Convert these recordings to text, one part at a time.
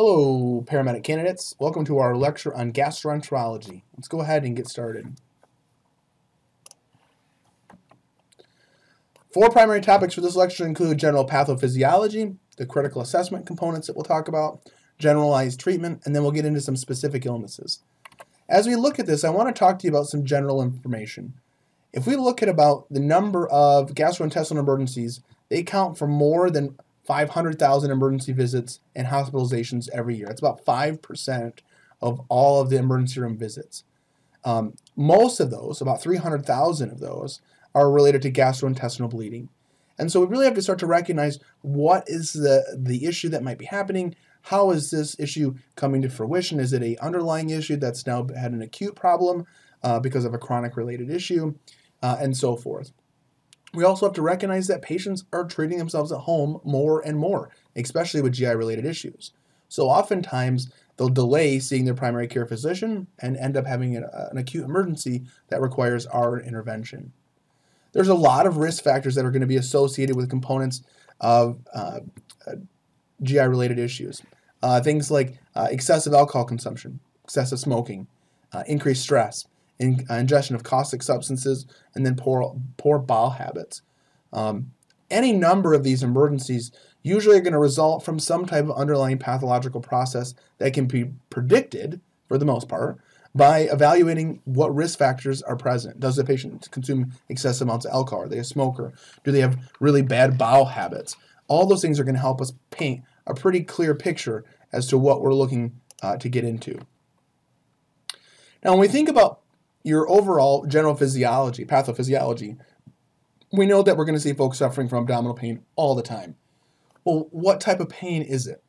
Hello, paramedic candidates. Welcome to our lecture on gastroenterology. Let's go ahead and get started. Four primary topics for this lecture include general pathophysiology, the critical assessment components that we'll talk about, generalized treatment, and then we'll get into some specific illnesses. As we look at this, I want to talk to you about some general information. If we look at about the number of gastrointestinal emergencies, they count for more than 500,000 emergency visits and hospitalizations every year. It's about 5% of all of the emergency room visits. Um, most of those, about 300,000 of those, are related to gastrointestinal bleeding. And so we really have to start to recognize what is the, the issue that might be happening. How is this issue coming to fruition? Is it a underlying issue that's now had an acute problem uh, because of a chronic related issue, uh, and so forth. We also have to recognize that patients are treating themselves at home more and more, especially with GI related issues. So oftentimes they'll delay seeing their primary care physician and end up having an, an acute emergency that requires our intervention. There's a lot of risk factors that are going to be associated with components of uh, uh, GI related issues. Uh, things like uh, excessive alcohol consumption, excessive smoking, uh, increased stress, in, uh, ingestion of caustic substances, and then poor, poor bowel habits. Um, any number of these emergencies usually are going to result from some type of underlying pathological process that can be predicted, for the most part, by evaluating what risk factors are present. Does the patient consume excessive amounts of alcohol? Are they a smoker? Do they have really bad bowel habits? All those things are going to help us paint a pretty clear picture as to what we're looking uh, to get into. Now, when we think about your overall general physiology, pathophysiology, we know that we're going to see folks suffering from abdominal pain all the time. Well, what type of pain is it?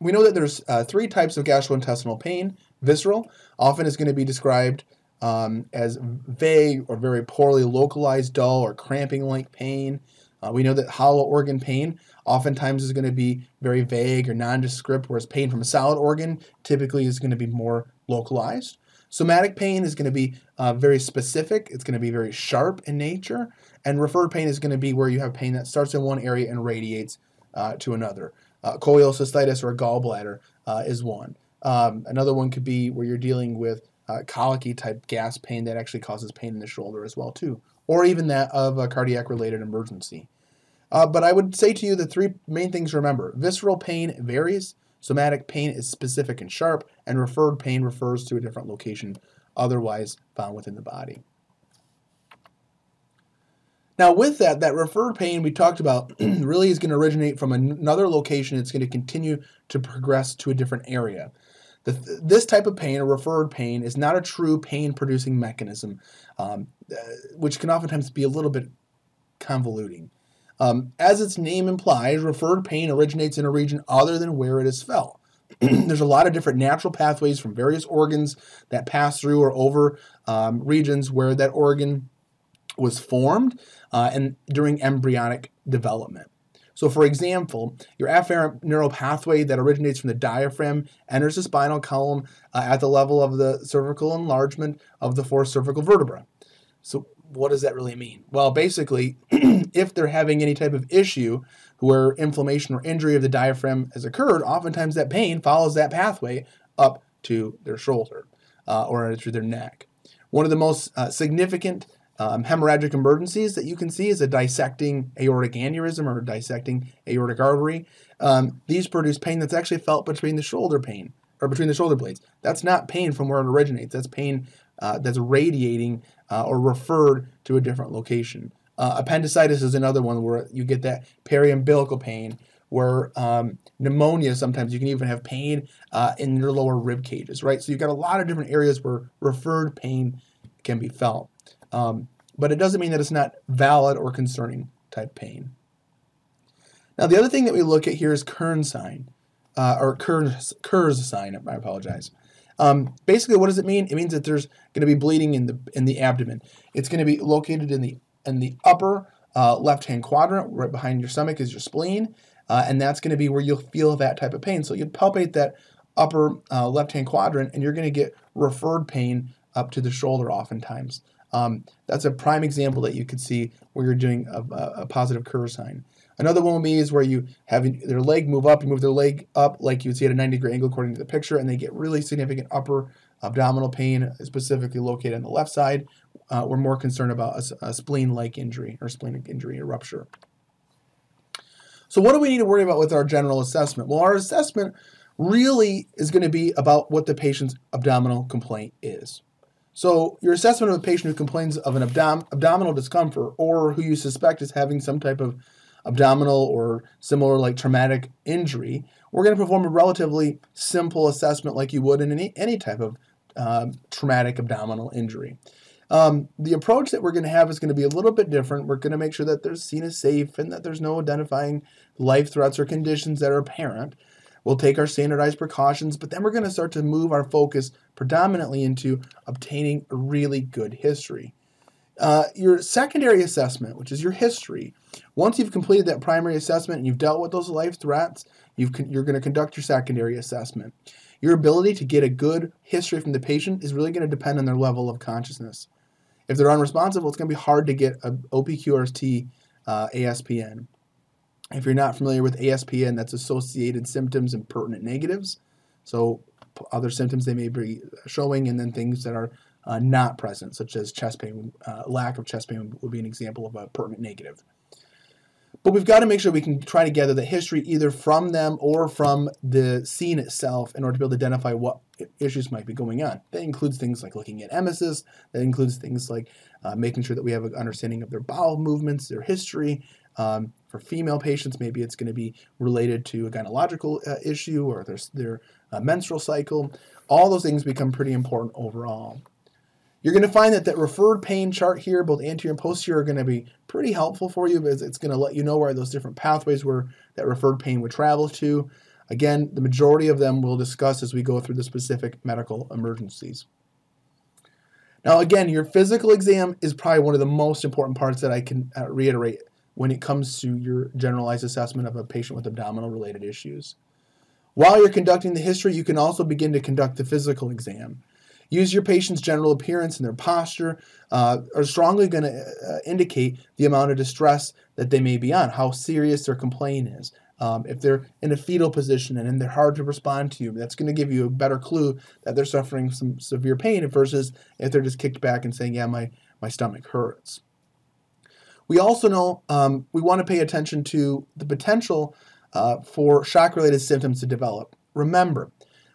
We know that there's uh, three types of gastrointestinal pain. Visceral often is going to be described um, as vague or very poorly localized, dull or cramping-like pain. Uh, we know that hollow organ pain oftentimes is going to be very vague or nondescript, whereas pain from a solid organ typically is going to be more localized. Somatic pain is going to be uh, very specific. It's going to be very sharp in nature. And referred pain is going to be where you have pain that starts in one area and radiates uh, to another. Uh, cholecystitis or gallbladder uh, is one. Um, another one could be where you're dealing with uh, colicky type gas pain that actually causes pain in the shoulder as well too, or even that of a cardiac related emergency. Uh, but I would say to you the three main things to remember: visceral pain varies. Somatic pain is specific and sharp, and referred pain refers to a different location otherwise found within the body. Now, with that, that referred pain we talked about really is going to originate from another location. It's going to continue to progress to a different area. This type of pain, a referred pain, is not a true pain producing mechanism, um, uh, which can oftentimes be a little bit convoluting. Um, as its name implies, referred pain originates in a region other than where it is felt. There's a lot of different natural pathways from various organs that pass through or over um, regions where that organ was formed uh, and during embryonic development. So, for example, your afferent neural pathway that originates from the diaphragm enters the spinal column uh, at the level of the cervical enlargement of the fourth cervical vertebra. So, what does that really mean? Well, basically, if they're having any type of issue where inflammation or injury of the diaphragm has occurred, oftentimes that pain follows that pathway up to their shoulder uh, or to their neck. One of the most uh, significant um, hemorrhagic emergencies that you can see is a dissecting aortic aneurysm or dissecting aortic artery. Um, these produce pain that's actually felt between the shoulder pain or between the shoulder blades. That's not pain from where it originates. That's pain uh, that's radiating uh, or referred to a different location. Uh, appendicitis is another one where you get that periumbilical pain, where um, pneumonia sometimes you can even have pain uh, in your lower rib cages, right? So you've got a lot of different areas where referred pain can be felt. Um, but it doesn't mean that it's not valid or concerning type pain. Now, the other thing that we look at here is Kern sign, uh, or Kerr's, Kerr's sign, I apologize. Um, basically, what does it mean? It means that there's going to be bleeding in the in the abdomen. It's going to be located in the in the upper uh, left-hand quadrant, right behind your stomach is your spleen, uh, and that's going to be where you'll feel that type of pain. So you palpate that upper uh, left-hand quadrant, and you're going to get referred pain up to the shoulder oftentimes. Um, that's a prime example that you could see where you're doing a, a positive Kerr sign. Another one would be is where you have their leg move up, you move their leg up like you would see at a 90 degree angle according to the picture, and they get really significant upper abdominal pain, specifically located on the left side. Uh, we're more concerned about a, a spleen-like injury or splenic injury or rupture. So what do we need to worry about with our general assessment? Well, our assessment really is going to be about what the patient's abdominal complaint is. So your assessment of a patient who complains of an abdom abdominal discomfort or who you suspect is having some type of abdominal or similar like traumatic injury, we're going to perform a relatively simple assessment like you would in any, any type of um, traumatic abdominal injury. Um, the approach that we're going to have is going to be a little bit different. We're going to make sure that there's scene is safe and that there's no identifying life threats or conditions that are apparent. We'll take our standardized precautions, but then we're going to start to move our focus predominantly into obtaining a really good history. Uh, your secondary assessment, which is your history, once you've completed that primary assessment and you've dealt with those life threats, you are going to conduct your secondary assessment. Your ability to get a good history from the patient is really going to depend on their level of consciousness. If they're unresponsive, it's going to be hard to get a OPQRST uh, ASPN. If you're not familiar with ASPN, that's associated symptoms and pertinent negatives. So other symptoms they may be showing, and then things that are uh, not present, such as chest pain. Uh, lack of chest pain would be an example of a pertinent negative. But we've got to make sure we can try to gather the history either from them or from the scene itself in order to be able to identify what issues might be going on. That includes things like looking at emesis. That includes things like uh, making sure that we have an understanding of their bowel movements, their history, um, for female patients, maybe it's going to be related to a gynecological uh, issue or their, their uh, menstrual cycle. All those things become pretty important overall. You're going to find that that referred pain chart here, both anterior and posterior, are going to be pretty helpful for you because it's going to let you know where those different pathways where that referred pain would travel to. Again, the majority of them we'll discuss as we go through the specific medical emergencies. Now, again, your physical exam is probably one of the most important parts that I can uh, reiterate when it comes to your generalized assessment of a patient with abdominal related issues. While you're conducting the history, you can also begin to conduct the physical exam. Use your patient's general appearance and their posture uh, are strongly going to uh, indicate the amount of distress that they may be on, how serious their complaint is. Um, if they're in a fetal position and they're hard to respond to you, that's going to give you a better clue that they're suffering some severe pain versus if they're just kicked back and saying, yeah, my, my stomach hurts. We also know um, we want to pay attention to the potential uh, for shock related symptoms to develop. Remember,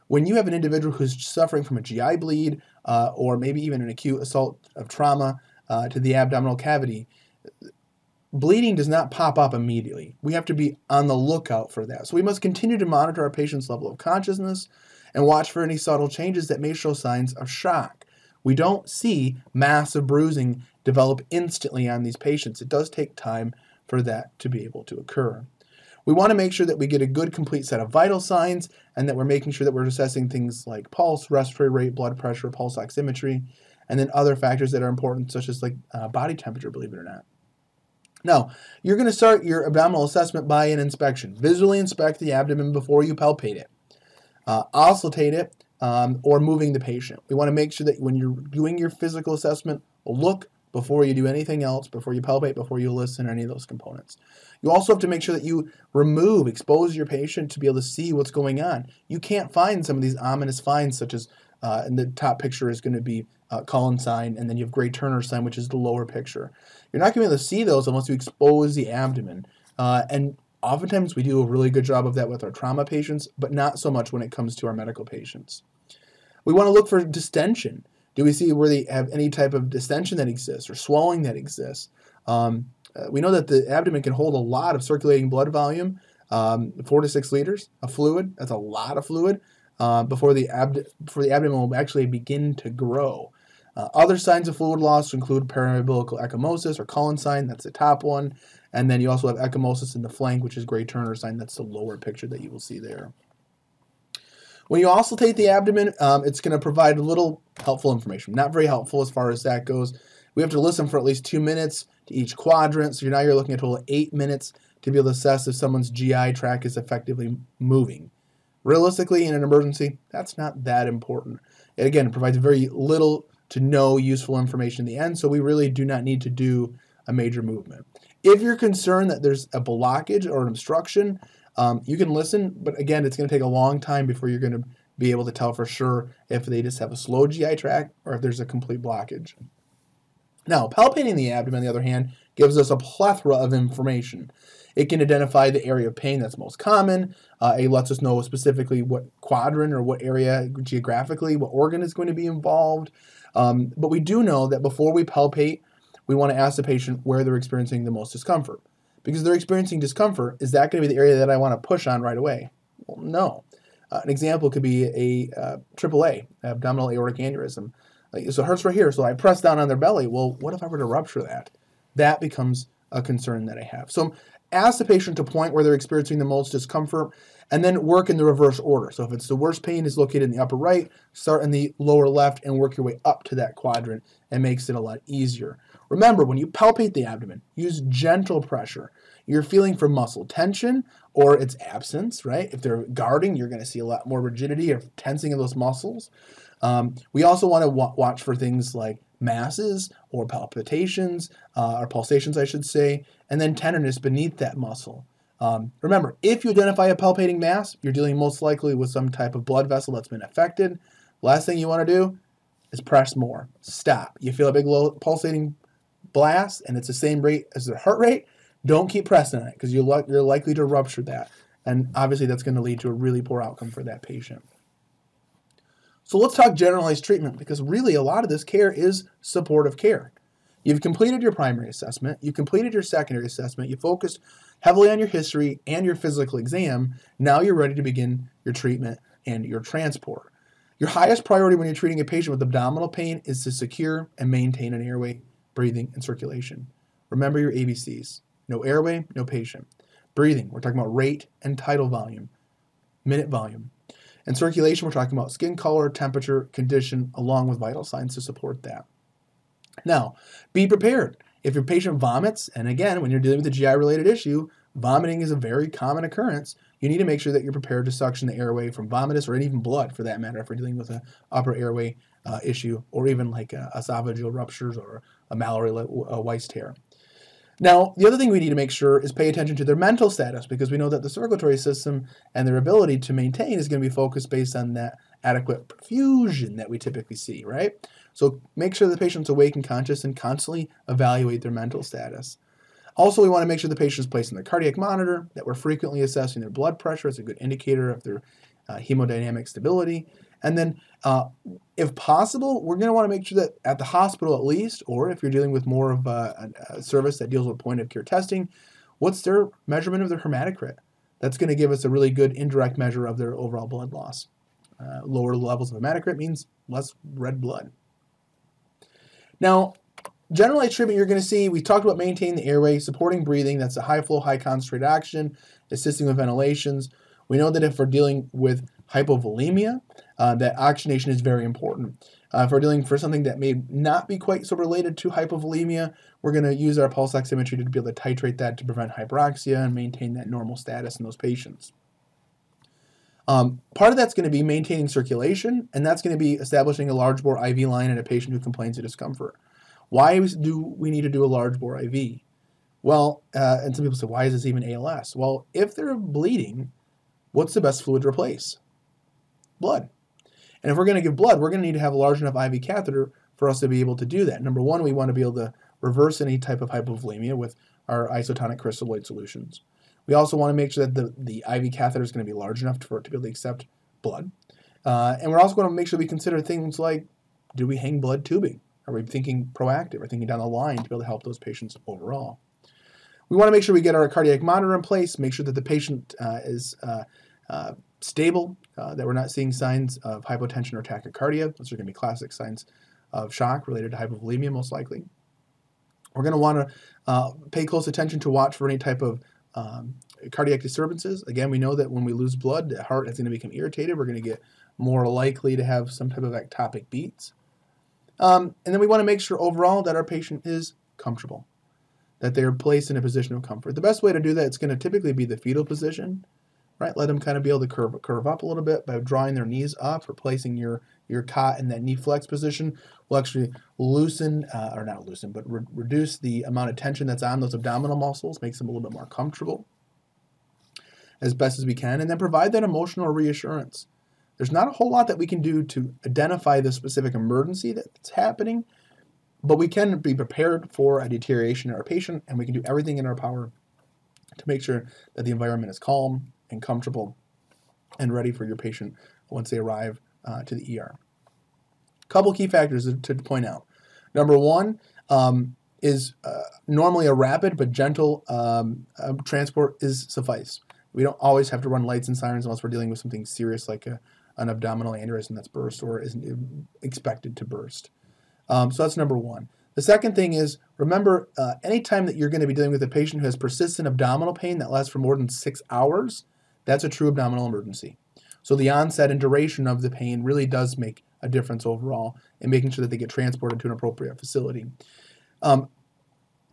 when you have an individual who's suffering from a GI bleed uh, or maybe even an acute assault of trauma uh, to the abdominal cavity, bleeding does not pop up immediately. We have to be on the lookout for that. So we must continue to monitor our patient's level of consciousness and watch for any subtle changes that may show signs of shock. We don't see massive bruising develop instantly on these patients. It does take time for that to be able to occur. We want to make sure that we get a good complete set of vital signs and that we're making sure that we're assessing things like pulse, respiratory rate, blood pressure, pulse oximetry, and then other factors that are important such as like uh, body temperature, believe it or not. Now, you're going to start your abdominal assessment by an inspection. Visually inspect the abdomen before you palpate it. Uh, auscultate it um, or moving the patient. We want to make sure that when you're doing your physical assessment, look before you do anything else, before you palpate, before you listen, or any of those components. You also have to make sure that you remove, expose your patient to be able to see what's going on. You can't find some of these ominous finds, such as uh, in the top picture is going to be uh, sign, and then you have Gray Turner sign, which is the lower picture. You're not going to be able to see those unless you expose the abdomen. Uh, and oftentimes we do a really good job of that with our trauma patients, but not so much when it comes to our medical patients. We want to look for distension. Do we see where they have any type of distension that exists or swelling that exists? Um, uh, we know that the abdomen can hold a lot of circulating blood volume, um, four to six liters of fluid. That's a lot of fluid uh, before the abd- before the abdomen will actually begin to grow. Uh, other signs of fluid loss include periumbilical ecchymosis or Cullen sign. That's the top one, and then you also have ecchymosis in the flank, which is Gray Turner sign. That's the lower picture that you will see there. When you auscultate the abdomen, um, it's going to provide a little helpful information. Not very helpful as far as that goes. We have to listen for at least two minutes to each quadrant. So now you're looking at a total eight minutes to be able to assess if someone's GI tract is effectively moving. Realistically, in an emergency, that's not that important. It again it provides very little to no useful information in the end. So we really do not need to do a major movement. If you're concerned that there's a blockage or an obstruction, um, you can listen, but again, it's going to take a long time before you're going to be able to tell for sure if they just have a slow GI tract or if there's a complete blockage. Now, palpating the abdomen, on the other hand, gives us a plethora of information. It can identify the area of pain that's most common. Uh, it lets us know specifically what quadrant or what area geographically, what organ is going to be involved. Um, but we do know that before we palpate, we want to ask the patient where they're experiencing the most discomfort. Because they're experiencing discomfort, is that going to be the area that I want to push on right away? Well, no. Uh, an example could be a uh, AAA, abdominal aortic aneurysm. Like, so it hurts right here, so I press down on their belly. Well, what if I were to rupture that? That becomes a concern that I have. So ask the patient to point where they're experiencing the most discomfort and then work in the reverse order. So if it's the worst pain is located in the upper right, start in the lower left and work your way up to that quadrant and makes it a lot easier. Remember, when you palpate the abdomen, use gentle pressure. You're feeling for muscle tension or its absence, right? If they're guarding, you're going to see a lot more rigidity or tensing of those muscles. Um, we also want to wa- watch for things like masses or palpitations, uh, or pulsations, I should say, and then tenderness beneath that muscle. Um, remember, if you identify a palpating mass, you're dealing most likely with some type of blood vessel that's been affected. Last thing you want to do is press more. Stop. You feel a big low pulsating blast and it's the same rate as their heart rate. Don't keep pressing it because you're, li- you're likely to rupture that. And obviously, that's going to lead to a really poor outcome for that patient. So let's talk generalized treatment because really a lot of this care is supportive care. You've completed your primary assessment, you've completed your secondary assessment, you focused heavily on your history and your physical exam. Now you're ready to begin your treatment and your transport. Your highest priority when you're treating a patient with abdominal pain is to secure and maintain an airway, breathing, and circulation. Remember your ABCs no airway, no patient. Breathing, we're talking about rate and tidal volume, minute volume. And circulation, we're talking about skin color, temperature, condition, along with vital signs to support that. Now, be prepared. If your patient vomits, and again, when you're dealing with a GI related issue, vomiting is a very common occurrence. You need to make sure that you're prepared to suction the airway from vomitus or even blood for that matter if we're dealing with an upper airway uh, issue or even like a, esophageal ruptures or a Mallory uh, Weiss tear. Now, the other thing we need to make sure is pay attention to their mental status because we know that the circulatory system and their ability to maintain is going to be focused based on that adequate perfusion that we typically see, right? So make sure the patient's awake and conscious and constantly evaluate their mental status. Also, we want to make sure the patient is placed in their cardiac monitor, that we're frequently assessing their blood pressure. It's a good indicator of their uh, hemodynamic stability. And then, uh, if possible, we're going to want to make sure that at the hospital at least, or if you're dealing with more of a, a service that deals with point of care testing, what's their measurement of their hematocrit? That's going to give us a really good indirect measure of their overall blood loss. Uh, lower levels of hematocrit means less red blood. Now, generalized treatment you're going to see, we talked about maintaining the airway, supporting breathing, that's a high flow, high concentrated oxygen, assisting with ventilations. We know that if we're dealing with hypovolemia, uh, that oxygenation is very important. Uh, if we're dealing for something that may not be quite so related to hypovolemia, we're going to use our pulse oximetry to be able to titrate that to prevent hyperoxia and maintain that normal status in those patients. Um, part of that's going to be maintaining circulation, and that's going to be establishing a large bore IV line in a patient who complains of discomfort. Why do we need to do a large bore IV? Well, uh, and some people say, why is this even ALS? Well, if they're bleeding, what's the best fluid to replace? Blood. And if we're going to give blood, we're going to need to have a large enough IV catheter for us to be able to do that. Number one, we want to be able to reverse any type of hypovolemia with our isotonic crystalloid solutions. We also want to make sure that the, the IV catheter is going to be large enough for it to be able to accept blood. Uh, and we're also going to make sure we consider things like do we hang blood tubing? Are we thinking proactive or thinking down the line to be able to help those patients overall? We want to make sure we get our cardiac monitor in place, make sure that the patient uh, is uh, uh, stable, uh, that we're not seeing signs of hypotension or tachycardia. Those are going to be classic signs of shock related to hypovolemia, most likely. We're going to want to uh, pay close attention to watch for any type of um, cardiac disturbances. Again, we know that when we lose blood, the heart is going to become irritated. We're going to get more likely to have some type of ectopic beats. Um, and then we want to make sure overall that our patient is comfortable, that they're placed in a position of comfort. The best way to do that is going to typically be the fetal position, right? Let them kind of be able to curve curve up a little bit by drawing their knees up or placing your your cot in that knee flex position will actually loosen, uh, or not loosen, but re- reduce the amount of tension that's on those abdominal muscles, makes them a little bit more comfortable as best as we can, and then provide that emotional reassurance. There's not a whole lot that we can do to identify the specific emergency that's happening, but we can be prepared for a deterioration in our patient, and we can do everything in our power to make sure that the environment is calm and comfortable and ready for your patient once they arrive uh, to the ER. Couple key factors to point out. Number one um, is uh, normally a rapid but gentle um, uh, transport is suffice. We don't always have to run lights and sirens unless we're dealing with something serious like a, an abdominal aneurysm that's burst or isn't expected to burst. Um, so that's number one. The second thing is remember, uh, anytime that you're going to be dealing with a patient who has persistent abdominal pain that lasts for more than six hours, that's a true abdominal emergency. So the onset and duration of the pain really does make a difference overall in making sure that they get transported to an appropriate facility. Um,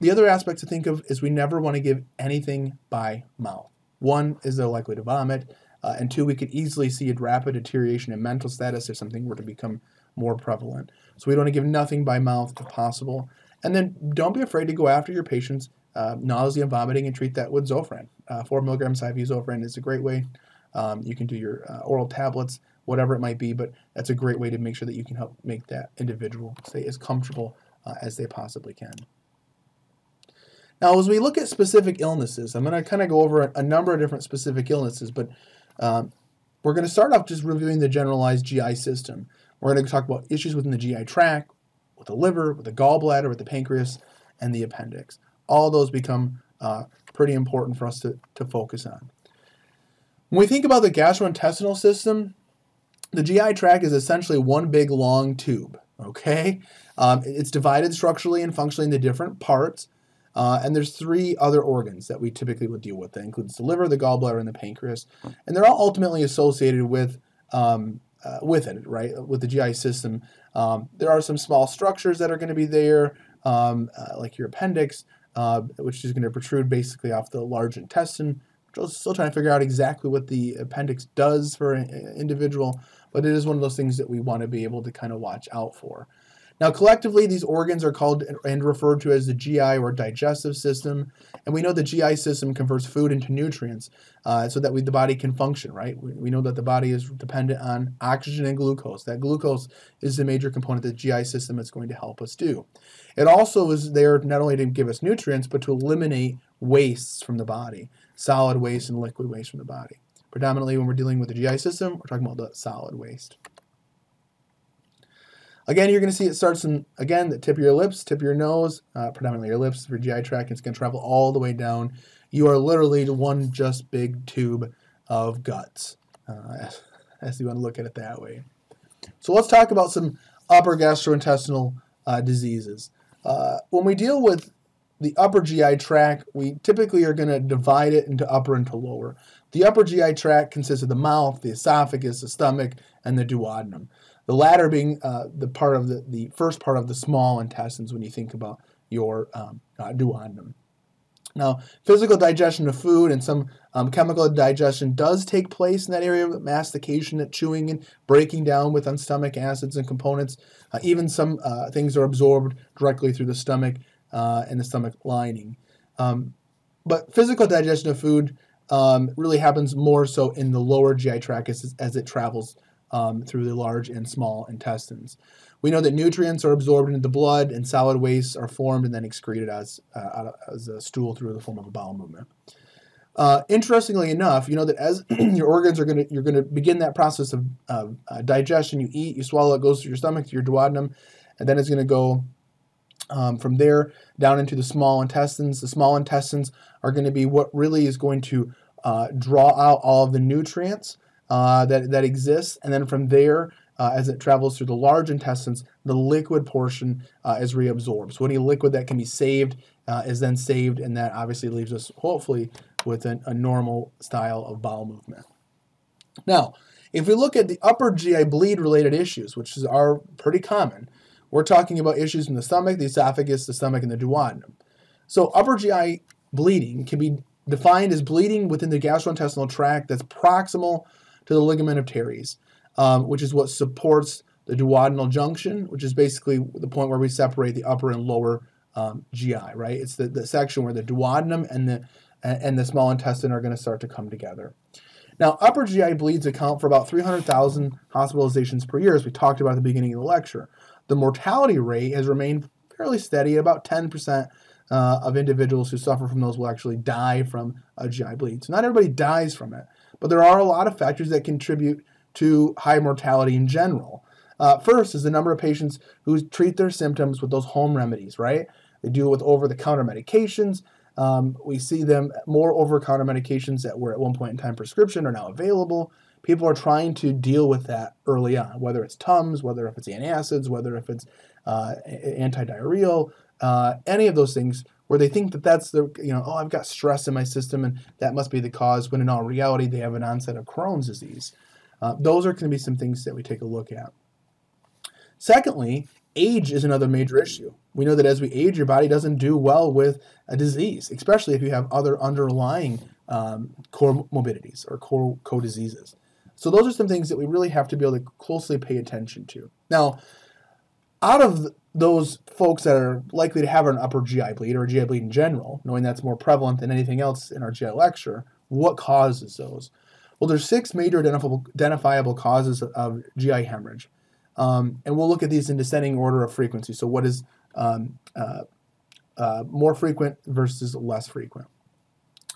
the other aspect to think of is we never want to give anything by mouth. One is they're likely to vomit, uh, and two, we could easily see a rapid deterioration in mental status if something were to become more prevalent. So we don't want to give nothing by mouth if possible. And then don't be afraid to go after your patients' uh, nausea and vomiting and treat that with Zofran. Uh, four milligrams IV Zofran is a great way. Um, you can do your uh, oral tablets, whatever it might be, but that's a great way to make sure that you can help make that individual stay as comfortable uh, as they possibly can. Now, as we look at specific illnesses, I'm going to kind of go over a, a, number of different specific illnesses, but um, we're going to start off just reviewing the generalized GI system. We're going to talk about issues within the GI tract, with the liver, with the gallbladder, with the pancreas, and the appendix. All those become uh, pretty important for us to, to focus on. When we think about the gastrointestinal system, the GI tract is essentially one big long tube. Okay, um, it's divided structurally and functionally into different parts. Uh, and there's three other organs that we typically would deal with. That includes the liver, the gallbladder, and the pancreas, and they're all ultimately associated with um, uh, with it, right? With the GI system, um, there are some small structures that are going to be there, um, uh, like your appendix, uh, which is going to protrude basically off the large intestine. Still trying to figure out exactly what the appendix does for an individual, but it is one of those things that we want to be able to kind of watch out for. Now, collectively, these organs are called and referred to as the GI or digestive system. And we know the GI system converts food into nutrients uh, so that we, the body can function, right? We, we know that the body is dependent on oxygen and glucose. That glucose is the major component that the GI system is going to help us do. It also is there not only to give us nutrients, but to eliminate wastes from the body, solid waste and liquid waste from the body. Predominantly, when we're dealing with the GI system, we're talking about the solid waste. Again, you're going to see it starts in, again, the tip of your lips, tip of your nose, uh, predominantly your lips, your GI tract. It's going to travel all the way down. You are literally one just big tube of guts, uh, as, you want to look at it that way. So let's talk about some upper gastrointestinal uh, diseases. Uh, when we deal with the upper GI tract, we typically are going to divide it into upper and to lower. The upper GI tract consists of the mouth, the esophagus, the stomach, and the duodenum. The latter being uh, the part of the, the first part of the small intestines when you think about your um, uh, duodenum. Now, physical digestion of food and some um, chemical digestion does take place in that area of mastication, that chewing and breaking down with stomach acids and components. Uh, even some uh, things are absorbed directly through the stomach uh, and the stomach lining. Um, but physical digestion of food um, really happens more so in the lower GI tract as, as it travels um, through the large and small intestines. We know that nutrients are absorbed into the blood and solid wastes are formed and then excreted as, uh, as a stool through the form of a bowel movement. Uh, interestingly enough, you know that as your organs are going to, you're going to begin that process of uh, digestion. You eat, you swallow, it goes through your stomach, to your duodenum, and then it's going to go um, from there down into the small intestines. The small intestines are going to be what really is going to uh, draw out all of the nutrients uh, that, that exists. And then from there, uh, as it travels through the large intestines, the liquid portion uh, is reabsorbed. So any liquid that can be saved uh, is then saved, and that obviously leaves us hopefully with an, a normal style of bowel movement. Now, if we look at the upper GI bleed related issues, which are pretty common, we're talking about issues in the stomach, the esophagus, the stomach, and the duodenum. So upper GI bleeding can be defined as bleeding within the gastrointestinal tract that's proximal to the ligament of Treitz, um, which is what supports the duodenal junction, which is basically the point where we separate the upper and lower um, GI, right? It's the, the section where the duodenum and the and the small intestine are going to start to come together. Now, upper GI bleeds account for about 300,000 hospitalizations per year, as we talked about at the beginning of the lecture. The mortality rate has remained fairly steady at about 10% uh, of individuals who suffer from those will actually die from a GI bleed. So, not everybody dies from it, but there are a lot of factors that contribute to high mortality in general. Uh, first is the number of patients who treat their symptoms with those home remedies, right? They do it with over the counter medications. Um, we see them more over the counter medications that were at one point in time prescription are now available. People are trying to deal with that early on, whether it's Tums, whether if it's antacids, whether if it's uh, antidiarrheal, uh, any of those things where they think that that's the, you know, oh, I've got stress in my system and that must be the cause, when in all reality, they have an onset of Crohn's disease. Uh, those are going to be some things that we take a look at. Secondly, age is another major issue. We know that as we age, your body doesn't do well with a disease, especially if you have other underlying um, comorbidities or core co-diseases. So those are some things that we really have to be able to closely pay attention to. Now, out of those folks that are likely to have an upper GI bleed or a GI bleed in general, knowing that's more prevalent than anything else in our GI lecture, what causes those? Well, there's six major identifiable, identifiable causes of GI hemorrhage. Um, and we'll look at these in descending order of frequency. So, what is um, uh, uh, more frequent versus less frequent?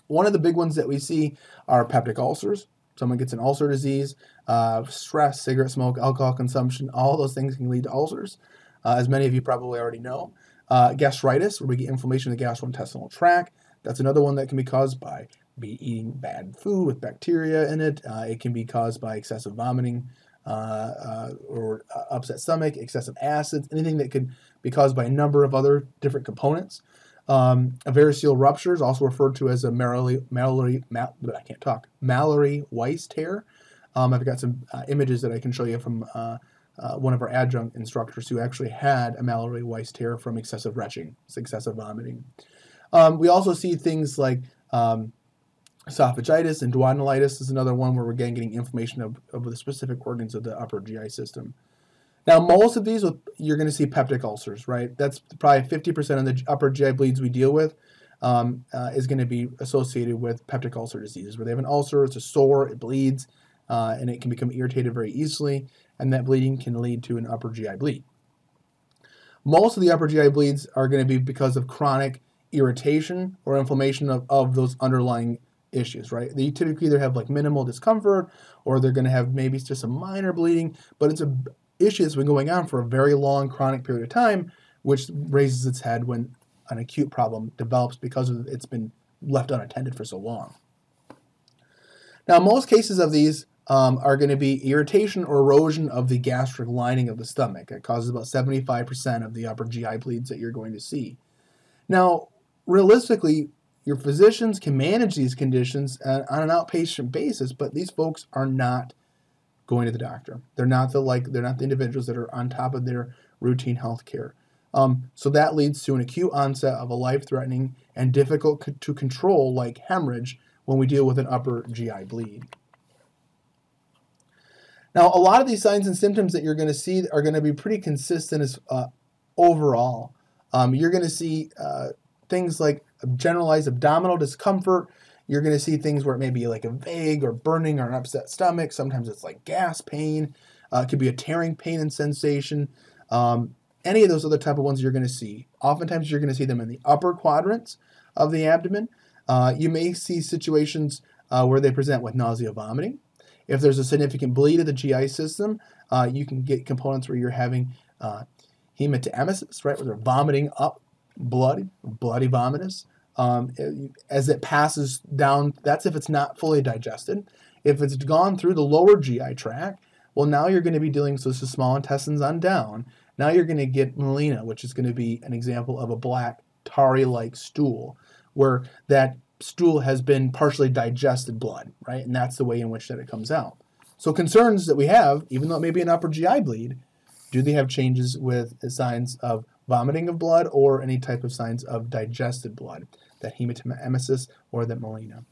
One of the big ones that we see are peptic ulcers. Someone gets an ulcer disease, uh, stress, cigarette smoke, alcohol consumption, all those things can lead to ulcers, uh, as many of you probably already know. Uh, gastritis, where we get inflammation of the gastrointestinal tract. That's another one that can be caused by be eating bad food with bacteria in it. Uh, it can be caused by excessive vomiting, uh, uh, or upset stomach, excessive acids, anything that could be caused by a number of other different components. Um, a variceal rupture is also referred to as a Mallory, Mallory, Mal, I can't talk, Mallory Weiss tear. Um, I've got some uh, images that I can show you from uh, uh, one of our adjunct instructors who actually had a Mallory Weiss tear from excessive retching, excessive vomiting. Um, we also see things like um, Esophagitis and duodenalitis is another one where we're again getting inflammation of, of the specific organs of the upper GI system. Now, most of these, you're going to see peptic ulcers, right? That's probably 50% of the upper GI bleeds we deal with um, uh, is going to be associated with peptic ulcer diseases, where they have an ulcer, it's a sore, it bleeds, uh, and it can become irritated very easily, and that bleeding can lead to an upper GI bleed. Most of the upper GI bleeds are going to be because of chronic irritation or inflammation of, of those underlying issues, right? They typically either have like minimal discomfort or they're going to have maybe just a minor bleeding, but it's a issue that's been going on for a very long chronic period of time, which raises its head when an acute problem develops because it's been left unattended for so long. Now, most cases of these um, are going to be irritation or erosion of the gastric lining of the stomach. It causes about 75% of the upper GI bleeds that you're going to see. Now, realistically, your physicians can manage these conditions on an outpatient basis, but these folks are not going to the doctor. They're not the like they're not the individuals that are on top of their routine health care. Um, so that leads to an acute onset of a life-threatening and difficult to control, like hemorrhage, when we deal with an upper GI bleed. Now, a lot of these signs and symptoms that you're going to see are going to be pretty consistent as uh, overall. Um, you're going to see uh, things like generalized abdominal discomfort. You're going to see things where it may be like a vague or burning or an upset stomach. Sometimes it's like gas pain. Uh, it could be a tearing pain and sensation. Um, any of those other type of ones you're going to see. Oftentimes you're going to see them in the upper quadrants of the abdomen. Uh, you may see situations uh, where they present with nausea, vomiting. If there's a significant bleed of the GI system, uh, you can get components where you're having uh, hematemesis, right, where they're vomiting up blood, bloody vomitus um, as it passes down. That's if it's not fully digested. If it's gone through the lower GI tract, well, now you're going to be dealing with the small intestines on down. Now you're going to get melena, which is going to be an example of a black tarry-like stool, where that stool has been partially digested blood, right? And that's the way in which that it comes out. So concerns that we have, even though it may be an upper GI bleed, do they have changes with signs of vomiting of blood or any type of signs of digested blood, that hematemesis or that melena.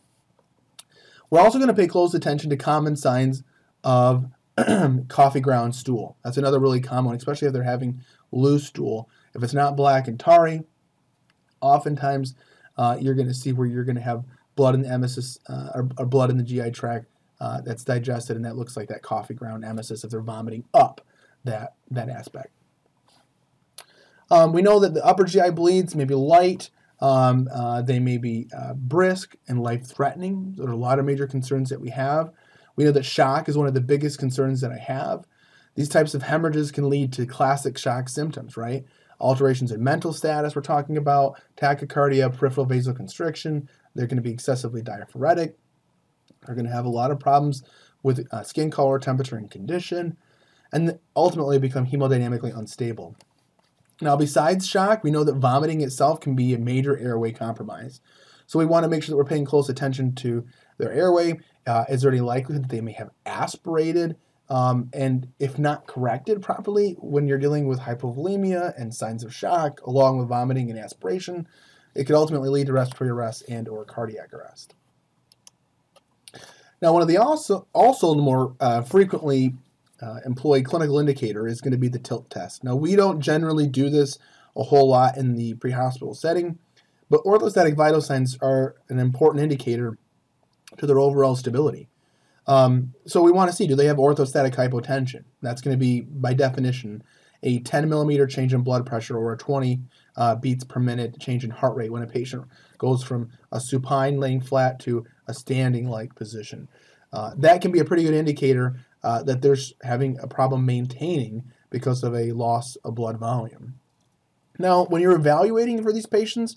We're also going to pay close attention to common signs of coffee ground stool. That's another really common one, especially if they're having loose stool. If it's not black and tarry, oftentimes uh, you're going to see where you're going to have blood in the emesis uh, or, or, blood in the GI tract uh, that's digested, and that looks like that coffee ground emesis if they're vomiting up that that aspect. Um, we know that the upper GI bleeds may be light. Um, uh, they may be uh, brisk and life-threatening. There are a lot of major concerns that we have. We know that shock is one of the biggest concerns that I have. These types of hemorrhages can lead to classic shock symptoms, right? Alterations in mental status, we're talking about, tachycardia, peripheral vasoconstriction. They're going to be excessively diaphoretic. They're going to have a lot of problems with uh, skin color, temperature, and condition, and ultimately become hemodynamically unstable. Now, besides shock, we know that vomiting itself can be a major airway compromise. So we want to make sure that we're paying close attention to their airway. Uh, is there any likelihood that they may have aspirated? Um, and if not corrected properly, when you're dealing with hypovolemia and signs of shock, along with vomiting and aspiration, it could ultimately lead to respiratory arrest and or cardiac arrest. Now, one of the also also more uh, frequently uh, employed clinical indicator is going to be the tilt test. Now, we don't generally do this a whole lot in the pre-hospital setting, but orthostatic vital signs are an important indicator to their overall stability. Um, so we want to see do they have orthostatic hypotension? That's going to be, by definition, a 10 millimeter change in blood pressure or a 20 uh, beats per minute change in heart rate when a patient goes from a supine laying flat to a standing like position. Uh, that can be a pretty good indicator uh, that they're having a problem maintaining because of a loss of blood volume. Now, when you're evaluating for these patients,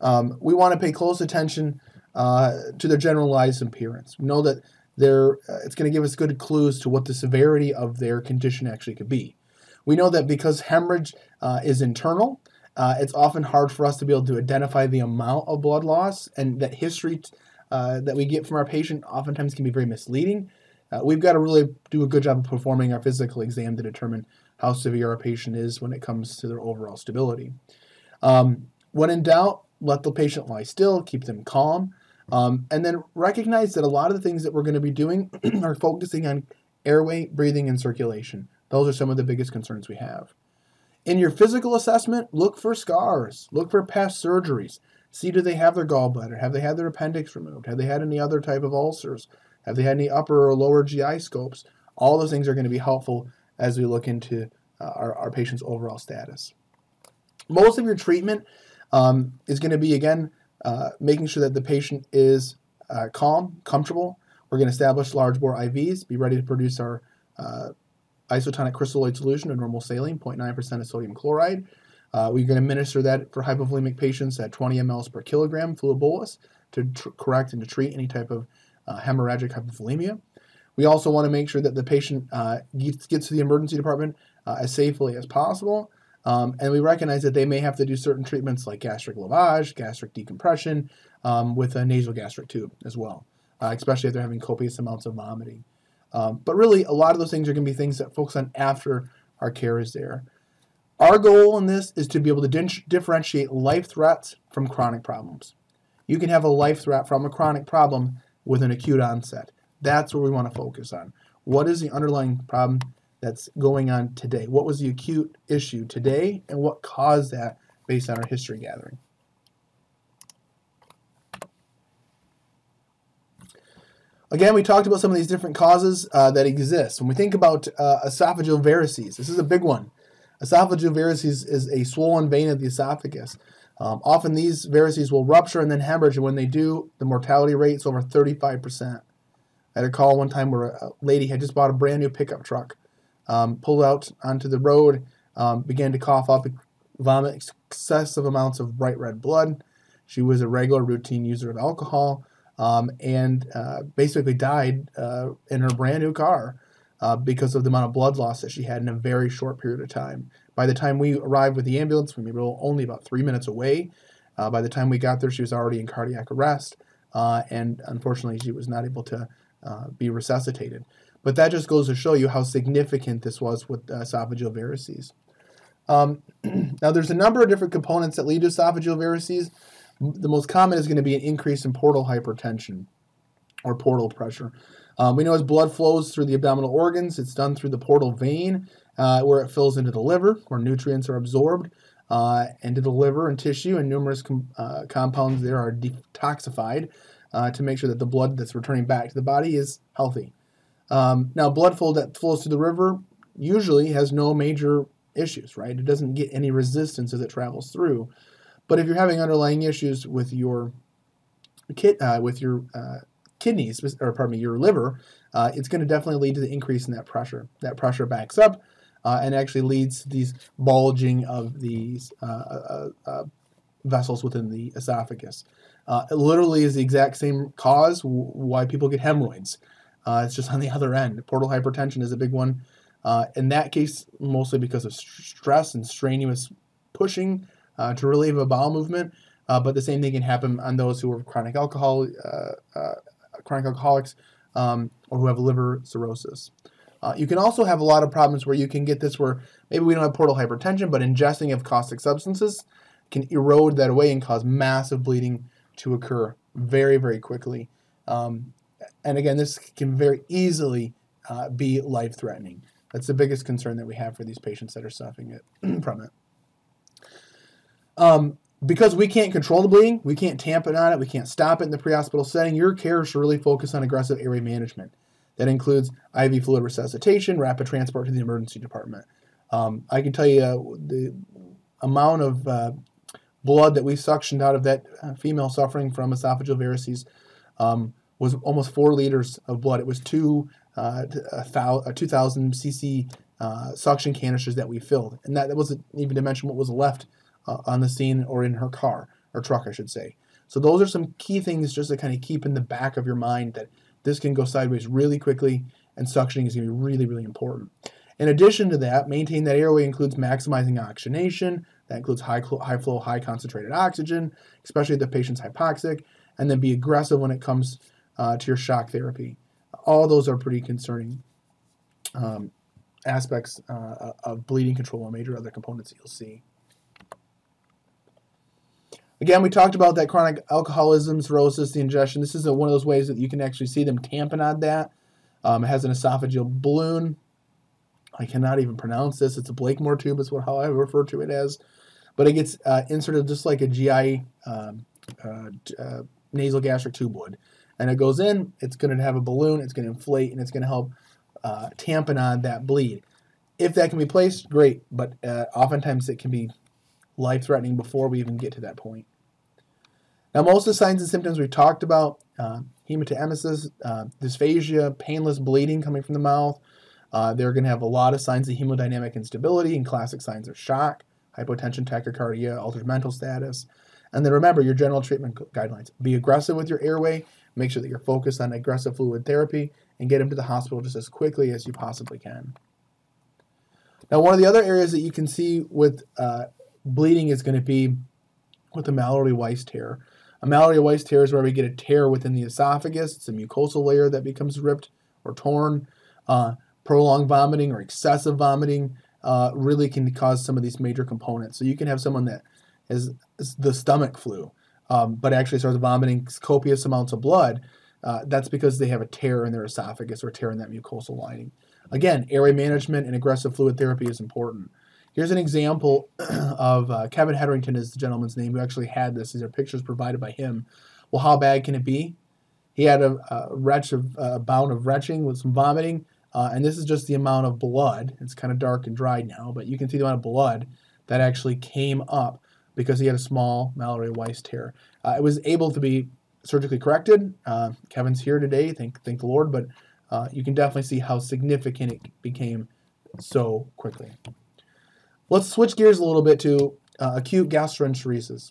um, we want to pay close attention uh, to their generalized appearance. We know that they're, uh, it's going to give us good clues to what the severity of their condition actually could be. We know that because hemorrhage uh, is internal, uh, it's often hard for us to be able to identify the amount of blood loss, and that history uh, that we get from our patient oftentimes can be very misleading. Uh, we've got to really do a good job of performing our physical exam to determine how severe our patient is when it comes to their overall stability. Um, when in doubt, let the patient lie still, keep them calm, um, and then recognize that a lot of the things that we're going to be doing are focusing on airway, breathing, and circulation. Those are some of the biggest concerns we have. In your physical assessment, look for scars, look for past surgeries. See do they have their gallbladder? Have they had their appendix removed? Have they had any other type of ulcers? Have they had any upper or lower GI scopes? All those things are going to be helpful as we look into uh, our, our patient's overall status. Most of your treatment um, is going to be, again, uh, making sure that the patient is uh, calm, comfortable. We're going to establish large bore IVs, be ready to produce our uh, isotonic crystalloid solution of normal saline, 0.9% of sodium chloride. Uh, we're going to administer that for hypovolemic patients at 20 mLs per kilogram fluid bolus to correct and to treat any type of uh, hemorrhagic hypovolemia. We also want to make sure that the patient uh, gets, gets, to the emergency department as safely as possible. Um, and we recognize that they may have to do certain treatments like gastric lavage, gastric decompression, um, with a nasal gastric tube as well, uh, especially if they're having copious amounts of vomiting. Um, but really, a lot of those things are going to be things that focus on after our care is there. Our goal in this is to be able to differentiate life threats from chronic problems. You can have a life threat from a chronic problem with an acute onset. That's what we want to focus on. What is the underlying problem that's going on today? What was the acute issue today, and what caused that based on our history gathering? Again, we talked about some of these different causes uh, that exist. When we think about uh, esophageal varices, this is a big one. Esophageal varices is a swollen vein of the esophagus. Um, often these varices will rupture and then hemorrhage, and when they do, the mortality rate is over 35%. I had a call one time where a lady had just bought a brand new pickup truck um, pulled out onto the road, um, began to cough up, vomit excessive amounts of bright red blood. She was a regular routine user of alcohol um, and uh, basically died uh, in her brand new car uh, because of the amount of blood loss that she had in a very short period of time. By the time we arrived with the ambulance, we were only about three minutes away. Uh, by the time we got there, she was already in cardiac arrest, uh, and unfortunately, she was not able to uh, be resuscitated. But that just goes to show you how significant this was with uh, esophageal varices. Um, now, there's a number of different components that lead to esophageal varices. The most common is going to be an increase in portal hypertension or portal pressure. Um, we know as blood flows through the abdominal organs, it's done through the portal vein, uh, where it fills into the liver, where nutrients are absorbed uh, into the liver and tissue, and numerous com- uh, compounds there are detoxified uh, to make sure that the blood that's returning back to the body is healthy. Um, now, blood flow that flows through the river usually has no major issues, right? It doesn't get any resistance as it travels through. But if you're having underlying issues with your kid, uh, with your uh, kidneys, or pardon me, your liver, uh, it's going to definitely lead to the increase in that pressure. That pressure backs up uh, and actually leads to these bulging of these uh, uh, uh, vessels within the esophagus. it literally is the exact same cause why people get hemorrhoids. it's just on the other end. Portal hypertension is a big one. in that case, mostly because of st- stress and strenuous pushing to relieve a bowel movement. But the same thing can happen on those who are chronic alcohol, chronic alcoholics, um, or who have liver cirrhosis. Uh, you can also have a lot of problems where you can get this where maybe we don't have portal hypertension, but ingesting of caustic substances can erode that away and cause massive bleeding to occur very, very quickly. Um, and again, this can very easily uh, be life threatening. That's the biggest concern that we have for these patients that are suffering it, from it. Um, because we can't control the bleeding, we can't tamp it on it, we can't stop it in the pre-hospital setting, your care should really focus on aggressive airway management. That includes IV fluid resuscitation, rapid transport to the emergency department. Um, I can tell you uh, the amount of uh, blood that we suctioned out of that uh, female suffering from esophageal varices um, was almost four liters of blood. It was two uh, 2,000 cc uh, suction canisters that we filled, and that, that wasn't even to mention what was left uh, on the scene or in her car or truck, I should say. So those are some key things just to kind of keep in the back of your mind that this can go sideways really quickly, and suctioning is going to be really, really important. In addition to that, maintain that airway includes maximizing oxygenation. That includes high, high flow, high concentrated oxygen, especially if the patient's hypoxic, and then be aggressive when it comes uh, to your shock therapy. All those are pretty concerning um, aspects uh, of bleeding control and major other components that you'll see. Again, we talked about that chronic alcoholism, cirrhosis, the ingestion. This is a, one of those ways that you can actually see them tamponade that. Um, it has an esophageal balloon. I cannot even pronounce this. It's a Blakemore tube, is what how I refer to it as. But it gets uh, inserted just like a GI um, uh, uh, nasal gastric tube would. And it goes in, it's going to have a balloon, it's going to inflate, and it's going to help uh, tamponade that bleed. If that can be placed, great. But uh, oftentimes it can be life threatening before we even get to that point. Now, most of the signs and symptoms we've talked about uh, hematemesis, uh, dysphagia, painless bleeding coming from the mouth. Uh, they're going to have a lot of signs of hemodynamic instability and classic signs of shock, hypotension, tachycardia, altered mental status. And then remember your general treatment guidelines. Be aggressive with your airway. Make sure that you're focused on aggressive fluid therapy and get them to the hospital just as quickly as you possibly can. Now, one of the other areas that you can see with uh, bleeding is going to be with the Mallory Weiss tear. A Mallory Weiss tear is where we get a tear within the esophagus. It's a mucosal layer that becomes ripped or torn. Uh, prolonged vomiting or excessive vomiting uh, really can cause some of these major components. So you can have someone that is the stomach flu, um, but actually starts vomiting copious amounts of blood. Uh, that's because they have a tear in their esophagus or tear in that mucosal lining. Again, airway management and aggressive fluid therapy is important. Here's an example of uh, Kevin Hetherington is the gentleman's name who actually had this. These are pictures provided by him. Well, how bad can it be? He had a, a retch of a bout of retching with some vomiting, uh, and this is just the amount of blood. It's kind of dark and dried now, but you can see the amount of blood that actually came up because he had a small Mallory Weiss tear. Uh, it was able to be surgically corrected. Uh, Kevin's here today, thank thank the Lord, but uh, you can definitely see how significant it became so quickly. Let's switch gears a little bit to uh, acute gastroenteritis.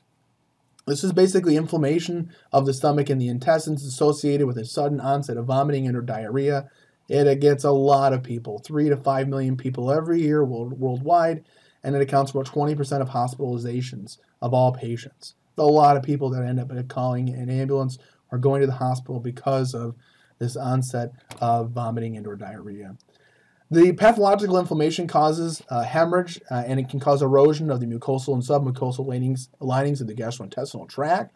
This is basically inflammation of the stomach and the intestines associated with a sudden onset of vomiting and or diarrhea. It gets a lot of people, three to five million people every year world, worldwide, and it accounts for about 20% of hospitalizations of all patients. A lot of people that end up calling an ambulance or going to the hospital because of this onset of vomiting and or diarrhea. The pathological inflammation causes uh, hemorrhage uh, and it can cause erosion of the mucosal and submucosal linings, linings of the gastrointestinal tract.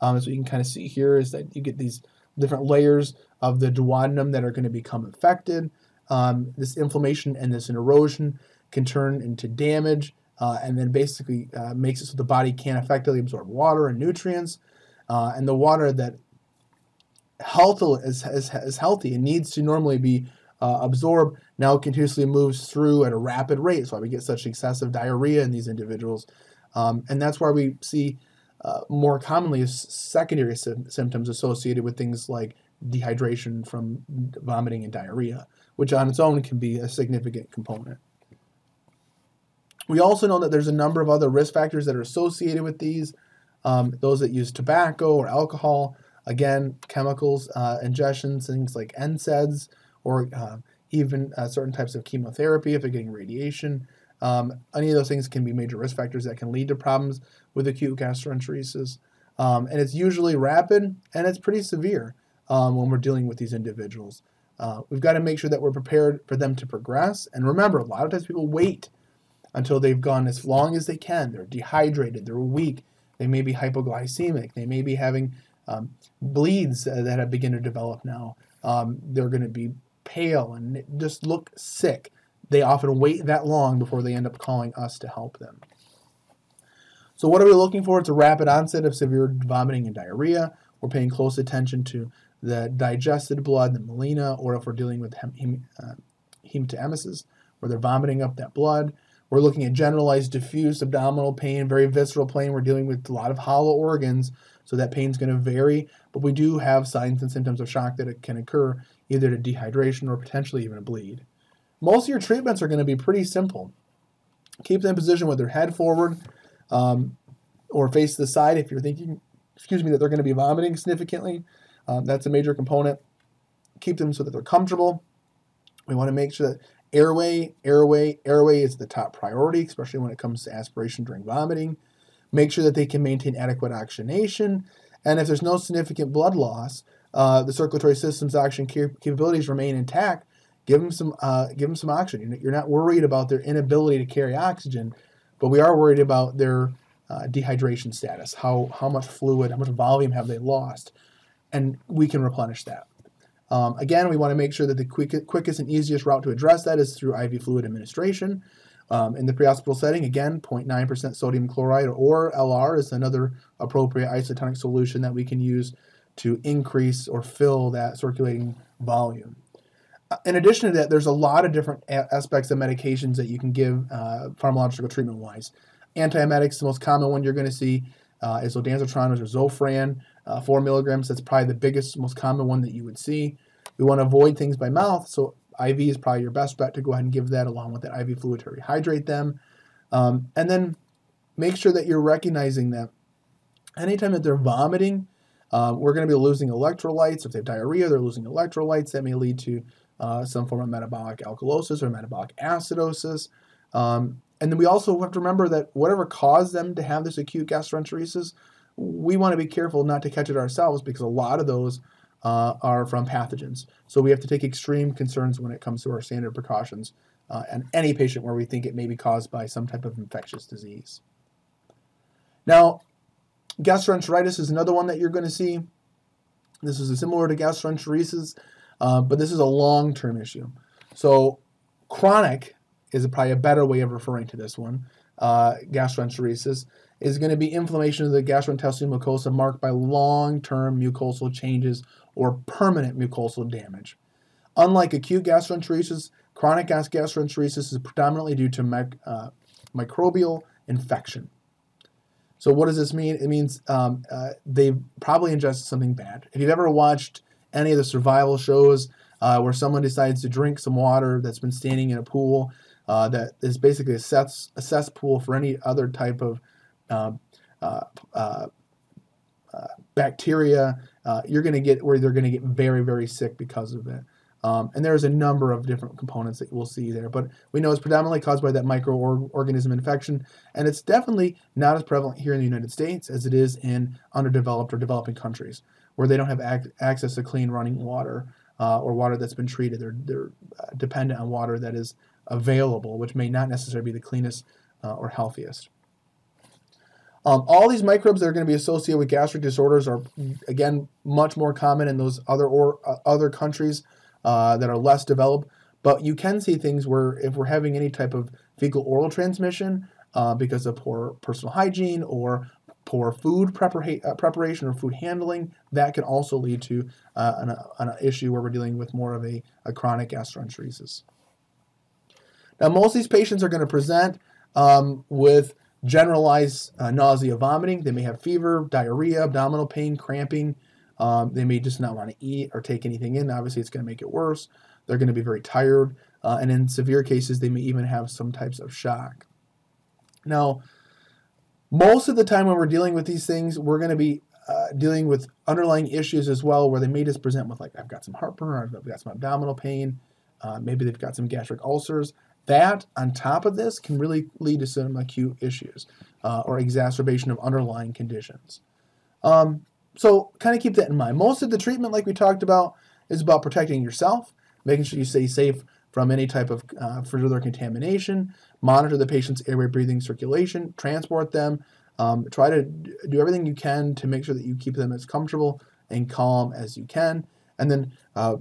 Um, as we can kind of see here is that you get these different layers of the duodenum that are going to become affected. Um, this inflammation and this erosion can turn into damage uh, and then basically uh, makes it so the body can't effectively absorb water and nutrients. Uh, and the water that healthy is, is, is healthy and needs to normally be uh, absorbed now continuously moves through at a rapid rate. That's why we get such excessive diarrhea in these individuals. Um, and that's why we see uh, more commonly secondary sy- symptoms associated with things like dehydration from vomiting and diarrhea, which on its own can be a significant component. We also know that there's a number of other risk factors that are associated with these. Um, those that use tobacco or alcohol, again, chemicals, uh, ingestions, things like NSAIDs, or uh, even uh, certain types of chemotherapy if they're getting radiation. Um, any of those things can be major risk factors that can lead to problems with acute gastroenterosis. Um, and it's usually rapid and it's pretty severe um, when we're dealing with these individuals. Uh, we've got to make sure that we're prepared for them to progress. And remember, a lot of times people wait until they've gone as long as they can. They're dehydrated, they're weak, they may be hypoglycemic, they may be having um, bleeds uh, that have begun to develop now. Um, they're going to be pale and just look sick. They often wait that long before they end up calling us to help them. So, what are we looking for? It's a rapid onset of severe vomiting and diarrhea. We're paying close attention to the digested blood, the melena, or if we're dealing with hem- hem- uh, hematemesis, where they're vomiting up that blood. We're looking at generalized diffuse abdominal pain, very visceral pain. We're dealing with a lot of hollow organs, so that pain's going to vary. But we do have signs and symptoms of shock that can occur either to dehydration or potentially even a bleed. Most of your treatments are going to be pretty simple. Keep them in position with their head forward um, or face to the side if you're thinking, excuse me, that they're going to be vomiting significantly. Um, that's a major component. Keep them so that they're comfortable. We want to make sure that airway, airway, airway is the top priority, especially when it comes to aspiration during vomiting. Make sure that they can maintain adequate oxygenation. And if there's no significant blood loss, uh, the circulatory system's oxygen capabilities remain intact. Give them some, uh, give them some oxygen. You're not worried about their inability to carry oxygen, but we are worried about their uh, dehydration status. How how much fluid, how much volume have they lost, and we can replenish that. Um, again, we want to make sure that the quick, quickest and easiest route to address that is through IV fluid administration. Um, in the prehospital setting, again, 0.9% sodium chloride or LR is another appropriate isotonic solution that we can use to increase or fill that circulating volume. Uh, in addition to that, there's a lot of different aspects of medications that you can give uh, pharmacological treatment wise. Antiemetics, the most common one you're going to see uh, is ondansetron or Zofran, uh, four milligrams. That's probably the biggest, most common one that you would see. We want to avoid things by mouth, so IV is probably your best bet to go ahead and give that along with that IV fluid to rehydrate them. Um, and then make sure that you're recognizing that anytime that they're vomiting, uh, we're going to be losing electrolytes. If they have diarrhea, they're losing electrolytes. That may lead to uh, some form of metabolic alkalosis or metabolic acidosis. Um, and then we also have to remember that whatever caused them to have this acute gastroenterosis, we want to be careful not to catch it ourselves because a lot of those uh, are from pathogens. So we have to take extreme concerns when it comes to our standard precautions uh, and any patient where we think it may be caused by some type of infectious disease. Now, gastroenteritis is another one that you're going to see. This is similar to gastroenterosis, uh, but this is a long-term issue. So chronic is probably a better way of referring to this one. Uh, gastroenterosis is going to be inflammation of the gastrointestinal mucosa marked by long-term mucosal changes or permanent mucosal damage. Unlike acute gastroenterosis, chronic gastroenterosis is predominantly due to mic- uh, microbial infection. So what does this mean? It means um, uh, they've probably ingested something bad. If you've ever watched any of the survival shows uh, where someone decides to drink some water that's been standing in a pool uh, that is basically a, a cesspool for any other type of um, uh, uh, uh, bacteria, you're going to get where they're going to get very, very sick because of it. Um, and there's a number of different components that we'll see there, but we know it's predominantly caused by that microorganism infection, and it's definitely not as prevalent here in the United States as it is in underdeveloped or developing countries where they don't have ac- access to clean running water uh, or water that's been treated. They're, they're uh, dependent on water that is available, which may not necessarily be the cleanest uh, or healthiest. Um, all these microbes that are going to be associated with gastric disorders are, again, much more common in those other or uh, other countries uh, that are less developed. But you can see things where if we're having any type of fecal oral transmission uh, because of poor personal hygiene or poor food uh, preparation or food handling, that can also lead to uh, an, an, issue where we're dealing with more of a, a chronic gastroenterosis. Now, most of these patients are going to present um, with generalized nausea, vomiting. They may have fever, diarrhea, abdominal pain, cramping. Um, they may just not want to eat or take anything in. Obviously, it's going to make it worse. They're going to be very tired. Uh, and in severe cases, they may even have some types of shock. Now, most of the time when we're dealing with these things, we're going to be uh, dealing with underlying issues as well, where they may just present with, like, I've got some heartburn, or I've got some abdominal pain, uh, maybe they've got some gastric ulcers. That, on top of this, can really lead to some acute issues uh, or exacerbation of underlying conditions. Um, so, kind of keep that in mind. Most of the treatment, like we talked about, is about protecting yourself, making sure you stay safe from any type of uh, further contamination, monitor the patient's airway breathing circulation, transport them, um, try to do everything you can to make sure that you keep them as comfortable and calm as you can. And then uh,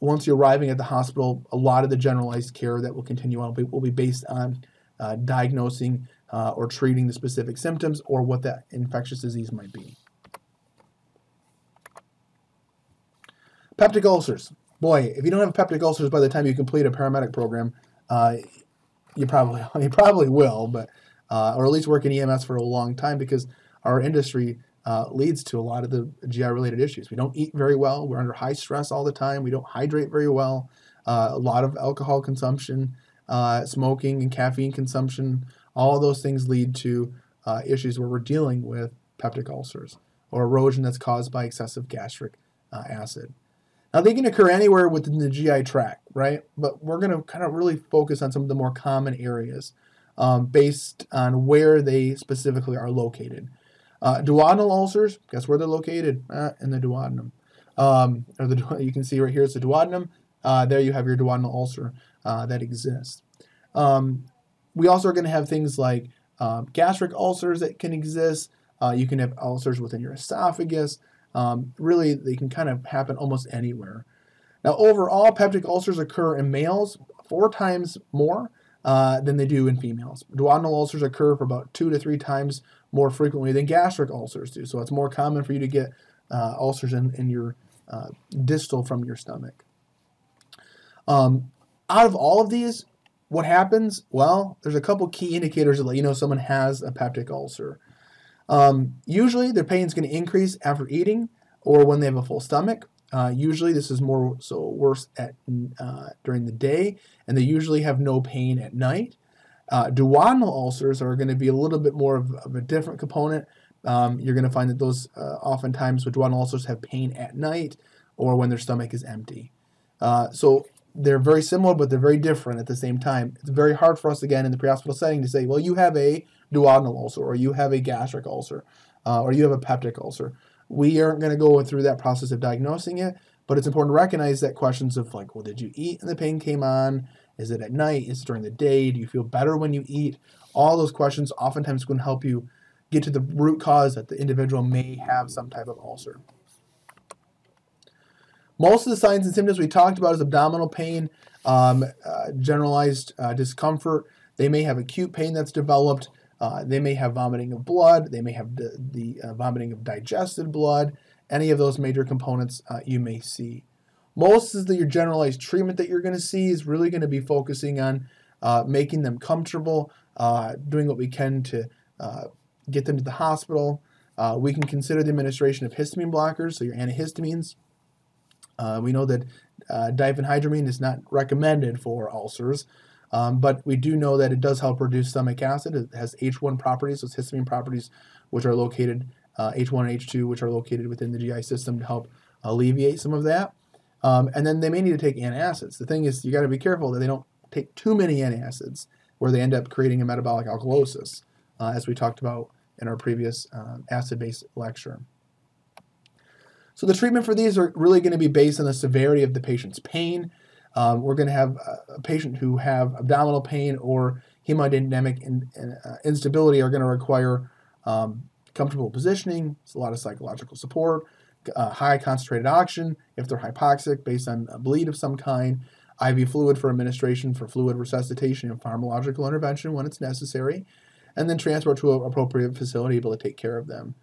once you're arriving at the hospital, a lot of the generalized care that will continue on will be, based on uh, diagnosing uh, or treating the specific symptoms or what that infectious disease might be. Peptic ulcers. Boy, if you don't have peptic ulcers by the time you complete a paramedic program, uh, you probably you probably will, but uh, or at least work in EMS for a long time because our industry uh, leads to a lot of the GI related issues. We don't eat very well. We're under high stress all the time. We don't hydrate very well. Uh, a lot of alcohol consumption, uh, smoking, and caffeine consumption. All of those things lead to uh, issues where we're dealing with peptic ulcers or erosion that's caused by excessive gastric acid. Now, they can occur anywhere within the GI tract, right? But we're going to kind of really focus on some of the more common areas um, based on where they specifically are located. Uh, duodenal ulcers, guess where they're located? Uh, in the duodenum. Um, or the you can see right here is the duodenum. Uh, there you have your duodenal ulcer uh, that exists. Um, we also are going to have things like um, gastric ulcers that can exist. Uh, you can have ulcers within your esophagus. Um, really, they can kind of happen almost anywhere. Now, overall, peptic ulcers occur in males four times more uh, than they do in females. Duodenal ulcers occur for about two to three times more frequently than gastric ulcers do. So it's more common for you to get uh, ulcers in, in your uh, distal from your stomach. Um, out of all of these, what happens? Well, there's a couple key indicators that let you know someone has a peptic ulcer. Um, usually, their pain is going to increase after eating or when they have a full stomach. Uh, usually, this is more so worse at uh, during the day, and they usually have no pain at night. Uh, duodenal ulcers are going to be a little bit more of, of a different component. Um, you're going to find that those uh, oftentimes with duodenal ulcers have pain at night or when their stomach is empty. Uh, so they're very similar, but they're very different at the same time. It's very hard for us, again, in the pre-hospital setting to say, well, you have a duodenal ulcer, or you have a gastric ulcer, uh, or you have a peptic ulcer. We aren't going to go through that process of diagnosing it, but it's important to recognize that questions of like, well, did you eat and the pain came on? Is it at night? Is it during the day? Do you feel better when you eat? All those questions oftentimes can help you get to the root cause that the individual may have some type of ulcer. Most of the signs and symptoms we talked about is abdominal pain, um, uh, generalized uh, discomfort. They may have acute pain that's developed. Uh, they may have vomiting of blood. They may have the, the uh, vomiting of digested blood. Any of those major components uh, you may see. Most of the, your generalized treatment that you're going to see is really going to be focusing on uh, making them comfortable, uh, doing what we can to uh, get them to the hospital. We can consider the administration of histamine blockers, so your antihistamines. We know that diphenhydramine is not recommended for ulcers, um, but we do know that it does help reduce stomach acid. It has H1 properties, those histamine properties, which are located, H1 and H2, which are located within the GI system to help alleviate some of that. Um, and then they may need to take antacids. The thing is, you got to be careful that they don't take too many antacids where they end up creating a metabolic alkalosis, uh, as we talked about in our previous um, acid-base lecture. So the treatment for these are really going to be based on the severity of the patient's pain. Um, we're going to have a patient who have abdominal pain or hemodynamic in, in, uh, instability are going to require um, comfortable positioning, it's a lot of psychological support, uh, high concentrated oxygen if they're hypoxic based on a bleed of some kind, IV fluid for administration for fluid resuscitation and pharmacological intervention when it's necessary, and then transport to an appropriate facility able to take care of them.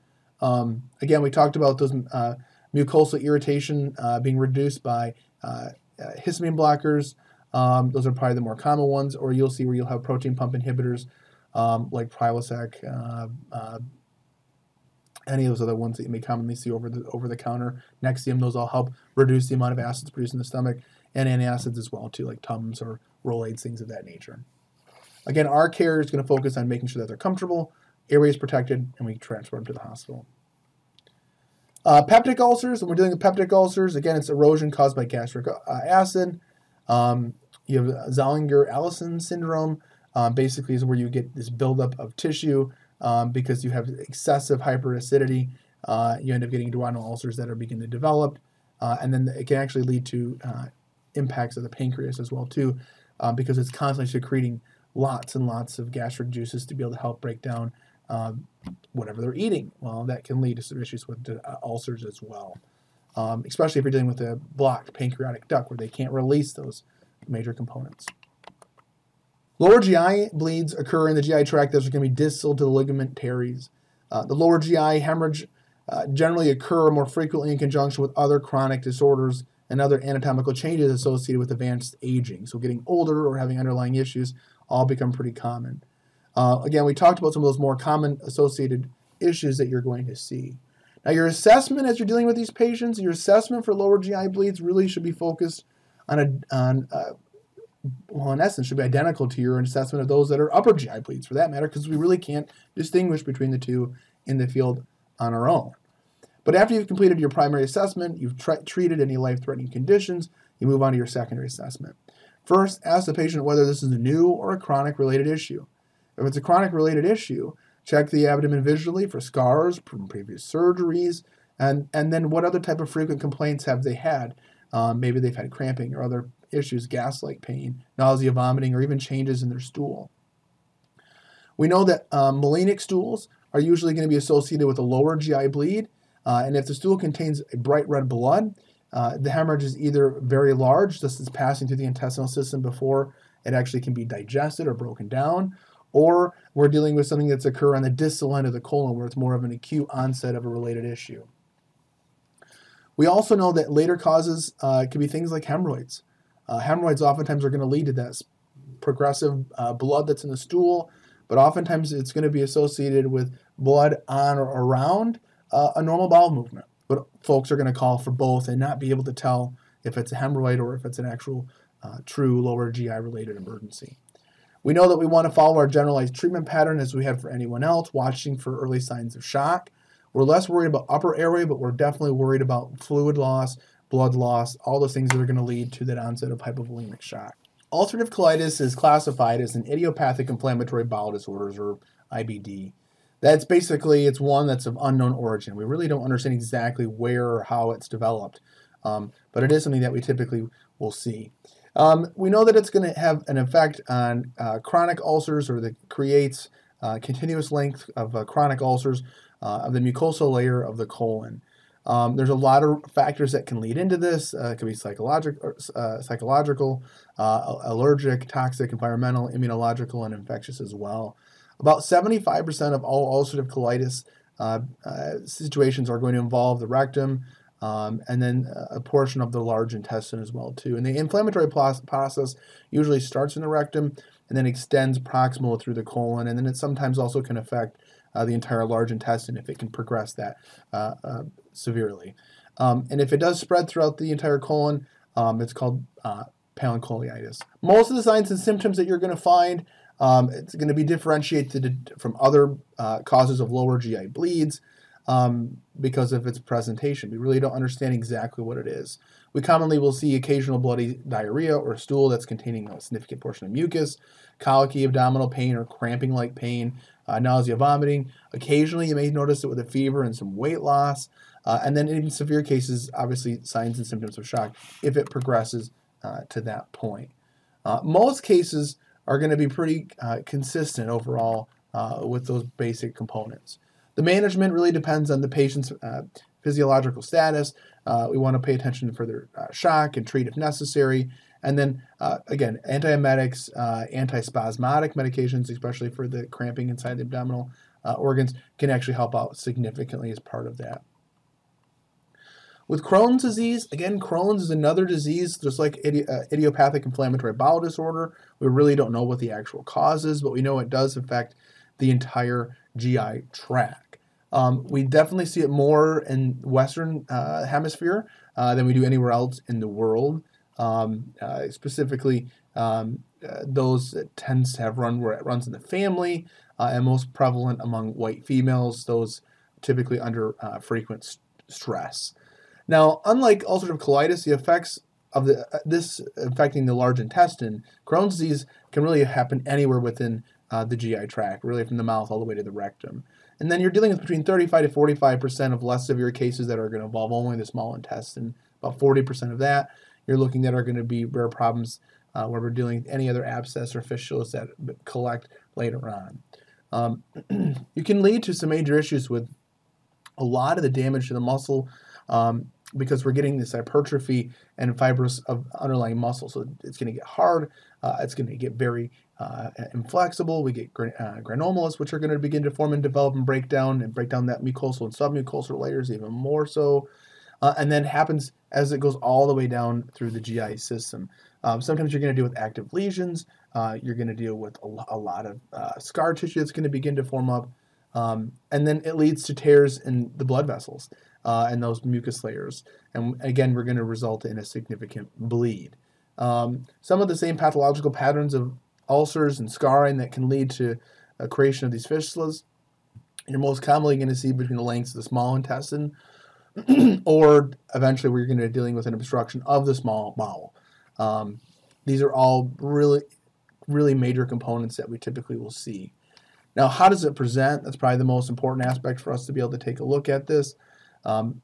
Um, again, we talked about those uh, mucosal irritation uh, being reduced by uh, histamine blockers. Um, those are probably the more common ones, or you'll see where you'll have protein pump inhibitors um, like Prilosec, uh, uh, any of those other ones that you may commonly see over the over the counter. Nexium, those all help reduce the amount of acids produced in the stomach, and antacids as well too, like Tums or Rolaids, things of that nature. Again, our care is going to focus on making sure that they're comfortable, airway is protected, and we transport them to the hospital. Uh, peptic ulcers, when we're dealing with peptic ulcers, again, it's erosion caused by gastric uh, acid. Um, you have Zollinger-Ellison syndrome, um, basically is where you get this buildup of tissue um, because you have excessive hyperacidity. Uh, you end up getting duodenal ulcers that are beginning to develop, uh, and then it can actually lead to uh, impacts of the pancreas as well too, because it's constantly secreting lots and lots of gastric juices to be able to help break down um, whatever they're eating. Well, that can lead to some issues with uh, ulcers as well, um, especially if you're dealing with a blocked pancreatic duct where they can't release those major components. Lower GI bleeds occur in the GI tract that are going to be distal to the ligament Treitz. Uh, the lower GI hemorrhage uh, generally occur more frequently in conjunction with other chronic disorders and other anatomical changes associated with advanced aging. So, getting older or having underlying issues all become pretty common. Uh, again, we talked about some of those more common associated issues that you're going to see. Now, your assessment as you're dealing with these patients, your assessment for lower GI bleeds really should be focused on a on uh, well, in essence, should be identical to your assessment of those that are upper GI bleeds, for that matter, because we really can't distinguish between the two in the field on our own. But after you've completed your primary assessment, you've treated any life-threatening conditions, you move on to your secondary assessment. First, ask the patient whether this is a new or a chronic related issue. If it's a chronic related issue, check the abdomen visually for scars from previous surgeries, and, and then what other type of frequent complaints have they had? Um, maybe they've had cramping or other issues, gas-like pain, nausea, vomiting, or even changes in their stool. We know that um, melanic stools are usually going to be associated with a lower GI bleed, uh, and if the stool contains a bright red blood, uh, the hemorrhage is either very large, just as passing through the intestinal system before it actually can be digested or broken down, or we're dealing with something that's occur on the distal end of the colon where it's more of an acute onset of a related issue. We also know that later causes uh, can be things like hemorrhoids. Uh, hemorrhoids oftentimes are going to lead to that progressive uh, blood that's in the stool, but oftentimes it's going to be associated with blood on or around uh, a normal bowel movement. But folks are going to call for both and not be able to tell if it's a hemorrhoid or if it's an actual uh, true lower GI related emergency. We know that we want to follow our generalized treatment pattern as we have for anyone else, watching for early signs of shock. We're less worried about upper airway, but we're definitely worried about fluid loss, blood loss, all those things that are going to lead to that onset of hypovolemic shock. Ulcerative colitis is classified as an idiopathic inflammatory bowel disorders or IBD. That's basically it's one that's of unknown origin. We really don't understand exactly where or how it's developed, um, but it is something that we typically will see. Um, we know that it's going to have an effect on uh, chronic ulcers or that creates uh, continuous length of uh, chronic ulcers uh, of the mucosal layer of the colon. Um, there's a lot of factors that can lead into this. Uh, it could be psychological, uh, psychological allergic, toxic, environmental, immunological, and infectious as well. About 75% of all ulcerative colitis situations are going to involve the rectum, um, and then a portion of the large intestine as well too. And the inflammatory process usually starts in the rectum and then extends proximal through the colon, and then it sometimes also can affect uh, the entire large intestine if it can progress that uh, uh, severely. Um, and if it does spread throughout the entire colon, um, it's called uh, pancolitis. Most of the signs and symptoms that you're going to find, um, it's going to be differentiated from other uh, causes of lower GI bleeds um, because of its presentation. We really don't understand exactly what it is. We commonly will see occasional bloody diarrhea or stool that's containing a significant portion of mucus, colicky, abdominal pain, or cramping like pain, uh, nausea, vomiting. Occasionally, you may notice it with a fever and some weight loss. Uh, and then, in severe cases, obviously, signs and symptoms of shock if it progresses uh, to that point. Uh, most cases are going to be pretty uh, consistent overall uh, with those basic components. The management really depends on the patient's uh, physiological status. Uh, we want to pay attention to further uh, shock and treat if necessary. And then, uh, again, antiemetics, uh, antispasmodic medications, especially for the cramping inside the abdominal uh, organs, can actually help out significantly as part of that. With Crohn's disease, again, Crohn's is another disease, just like idi- uh, idiopathic inflammatory bowel disorder. We really don't know what the actual cause is, but we know it does affect the entire GI tract. Um, we definitely see it more in Western uh, Hemisphere uh, than we do anywhere else in the world. Um, uh, specifically, um, uh, those that tends to have run where it runs in the family uh, and most prevalent among white females. Those typically under uh, frequent st- stress. Now, unlike ulcerative colitis, the effects of the, this affecting the large intestine, Crohn's disease can really happen anywhere within the GI tract, really from the mouth all the way to the rectum. And then you're dealing with between 35 to 45 percent of less severe cases that are going to involve only the small intestine. About 40 percent of that you're looking at are going to be rare problems uh, where we're dealing with any other abscess or fistulas that collect later on. Um, you can lead to some major issues with a lot of the damage to the muscle um, because we're getting this hypertrophy and fibrous of underlying muscle. So it's going to get hard. Uh, it's going to get very uh, inflexible. We get gran- uh, granulomas, which are going to begin to form and develop and break down and break down that mucosal and submucosal layers even more so. Uh, and then happens as it goes all the way down through the GI system. Um, sometimes you're going to deal with active lesions. Uh, you're going to deal with a, a lot of uh, scar tissue that's going to begin to form up. Um, and then it leads to tears in the blood vessels uh, and those mucus layers. And again, we're going to result in a significant bleed. Um, some of the same pathological patterns of ulcers and scarring that can lead to a creation of these fistulas, you're most commonly going to see between the lengths of the small intestine, or eventually we're going to be dealing with an obstruction of the small bowel. Um, these are all really, really major components that we typically will see. Now, how does it present? That's probably the most important aspect for us to be able to take a look at this. Um,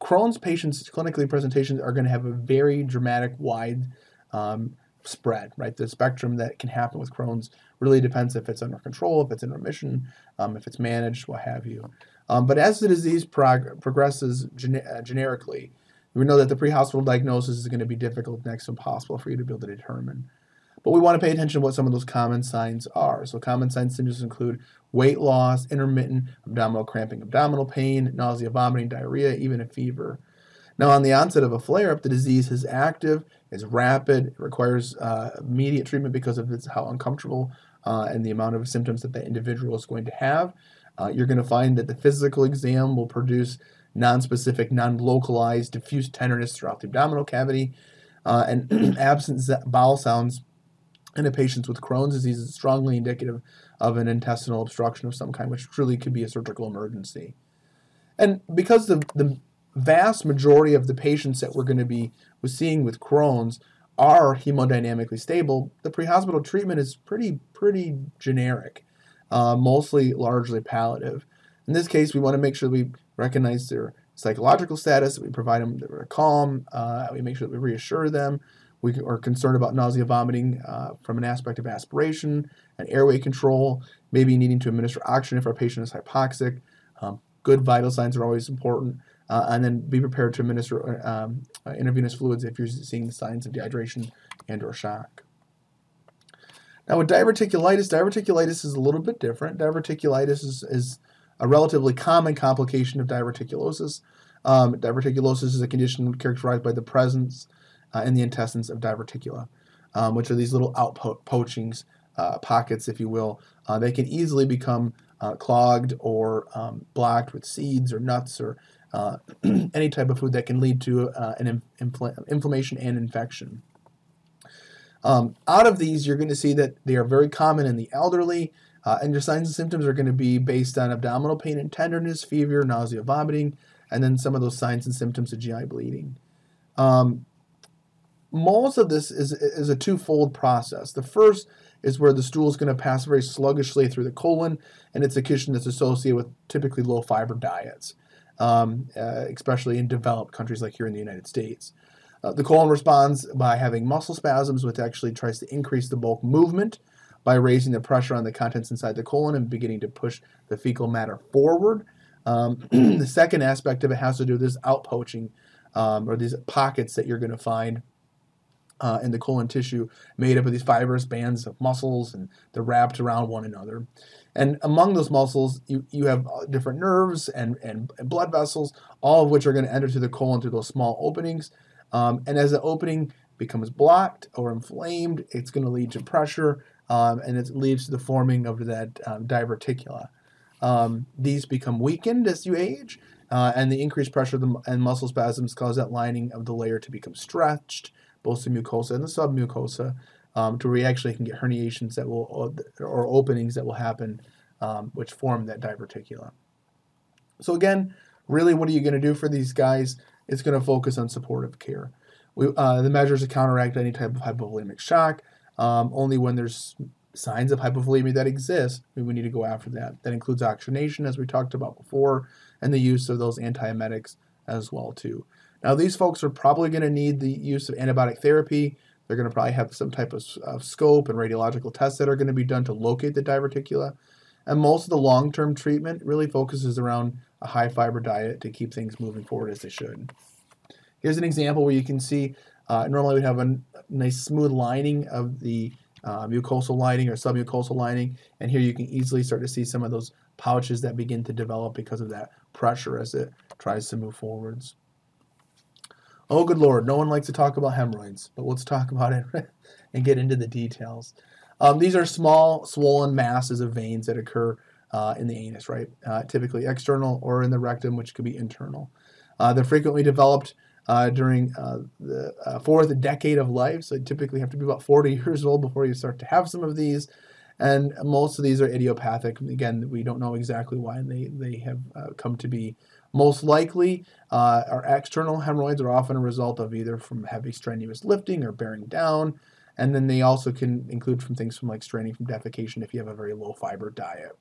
Crohn's patients' clinically presentations are going to have a very dramatic, wide um, spread, right? The spectrum that can happen with Crohn's really depends if it's under control, if it's in remission, um, if it's managed, what have you. Um, but as the disease prog- progresses uh, generically, we know that the pre-hospital diagnosis is going to be difficult, next to impossible for you to be able to determine. But we want to pay attention to what some of those common signs are. So common signs symptoms include weight loss, intermittent abdominal cramping, abdominal pain, nausea, vomiting, diarrhea, even a fever. Now, on the onset of a flare-up, the disease is active, is rapid, it requires uh, immediate treatment because of its, how uncomfortable uh, and the amount of symptoms that the individual is going to have. Uh, you're going to find that the physical exam will produce non-specific, non-localized, diffuse tenderness throughout the abdominal cavity, uh, and absent bowel sounds in a patient with Crohn's disease is strongly indicative of an intestinal obstruction of some kind, which truly could be a surgical emergency. And because the, the vast majority of the patients that we're going to be seeing with Crohn's are hemodynamically stable, the pre-hospital treatment is pretty pretty generic, uh, mostly largely palliative. In this case, we want to make sure we recognize their psychological status, we provide them calm, uh, we make sure that we reassure them, we are concerned about nausea, vomiting uh, from an aspect of aspiration and airway control, maybe needing to administer oxygen if our patient is hypoxic. Um, good vital signs are always important. Uh, and then be prepared to administer um, uh, intravenous fluids if you're seeing the signs of dehydration and or shock. Now with diverticulitis, diverticulitis is a little bit different. Diverticulitis is, is a relatively common complication of diverticulosis. Um, diverticulosis is a condition characterized by the presence uh, in the intestines of diverticula, um, which are these little outpouchings, uh, pockets, if you will. Uh, they can easily become uh, clogged or um, blocked with seeds or nuts or uh, any type of food that can lead to uh, an infl- inflammation and infection. Um, out of these, you're going to see that they are very common in the elderly, and your signs and symptoms are going to be based on abdominal pain and tenderness, fever, nausea, vomiting, and then some of those signs and symptoms of GI bleeding. Um, most of this is, is a twofold process. The first is where the stool is going to pass very sluggishly through the colon, and it's a condition that's associated with typically low fiber diets, um, uh, especially in developed countries like here in the United States. Uh, the colon responds by having muscle spasms, which actually tries to increase the bulk movement by raising the pressure on the contents inside the colon and beginning to push the fecal matter forward. Um, the second aspect of it has to do with this outpouching um, or these pockets that you're going to find uh, in the colon tissue made up of these fibrous bands of muscles and they're wrapped around one another. And among those muscles, you, you have uh, different nerves and, and, and blood vessels, all of which are going to enter through the colon through those small openings. Um, and as the opening becomes blocked or inflamed, it's going to lead to pressure um, and it leads to the forming of that um, diverticula. Um, these become weakened as you age, uh, and the increased pressure and muscle spasms cause that lining of the layer to become stretched, both the mucosa and the submucosa, um, to where you actually can get herniations that will or openings that will happen, um, which form that diverticula. So again, really, what are you going to do for these guys? It's going to focus on supportive care. We, uh, the measures to counteract any type of hypovolemic shock. Um, only when there's signs of hypovolemia that exist, we need to go after that. That includes oxygenation, as we talked about before, and the use of those antiemetics as well too. Now, these folks are probably going to need the use of antibiotic therapy. They're going to probably have some type of, of scope and radiological tests that are going to be done to locate the diverticula. And most of the long-term treatment really focuses around a high fiber diet to keep things moving forward as they should. Here's an example where you can see uh, normally we have a nice smooth lining of the uh, mucosal lining or submucosal lining, and here you can easily start to see some of those pouches that begin to develop because of that pressure as it tries to move forwards. Oh, good Lord, no one likes to talk about hemorrhoids, but let's talk about it and get into the details. Um, these are small, swollen masses of veins that occur uh, in the anus, right? Uh, typically external or in the rectum, which could be internal. Uh, they're frequently developed uh, during uh, the uh, fourth decade of life, so you typically have to be about 40 years old before you start to have some of these. And most of these are idiopathic. Again, we don't know exactly why they, they have come to be most likely, uh, our external hemorrhoids are often a result of either from heavy strenuous lifting or bearing down. And then they also can include from things from like straining from defecation if you have a very low fiber diet.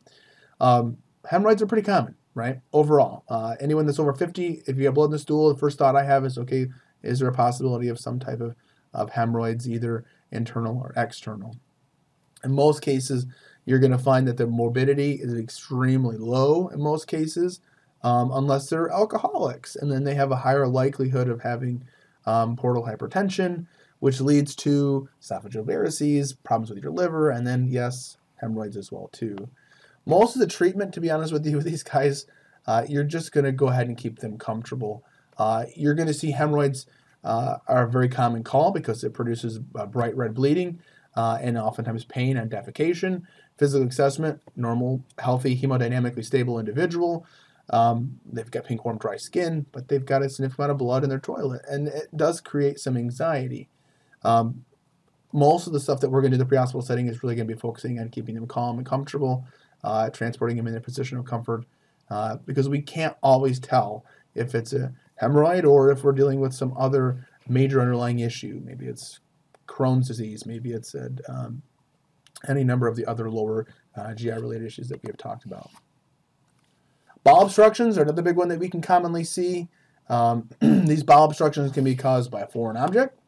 Um, hemorrhoids are pretty common, right? Overall, uh, anyone that's over 50, if you have blood in the stool, the first thought I have is okay, is there a possibility of some type of, of hemorrhoids, either internal or external? In most cases, you're going to find that the morbidity is extremely low in most cases um, unless they're alcoholics. And then they have a higher likelihood of having um, portal hypertension, which leads to esophageal varices, problems with your liver, and then, yes, hemorrhoids as well, too. Most of the treatment, to be honest with you, with these guys, uh, you're just going to go ahead and keep them comfortable. Uh, you're going to see hemorrhoids uh, are a very common call because it produces bright red bleeding uh, and oftentimes pain and defecation. Physical assessment, normal, healthy, hemodynamically stable individual. Um, they've got pink, warm, dry skin, but they've got a significant amount of blood in their toilet, and it does create some anxiety. Um, most of the stuff that we're going to do in the pre-hospital setting is really going to be focusing on keeping them calm and comfortable, uh, transporting them in a position of comfort, uh, because we can't always tell if it's a hemorrhoid or if we're dealing with some other major underlying issue. Maybe it's Crohn's disease, maybe it's a, um, any number of the other lower uh, GI-related issues that we have talked about. Bowel obstructions are another big one that we can commonly see. Um, these bowel obstructions can be caused by a foreign object,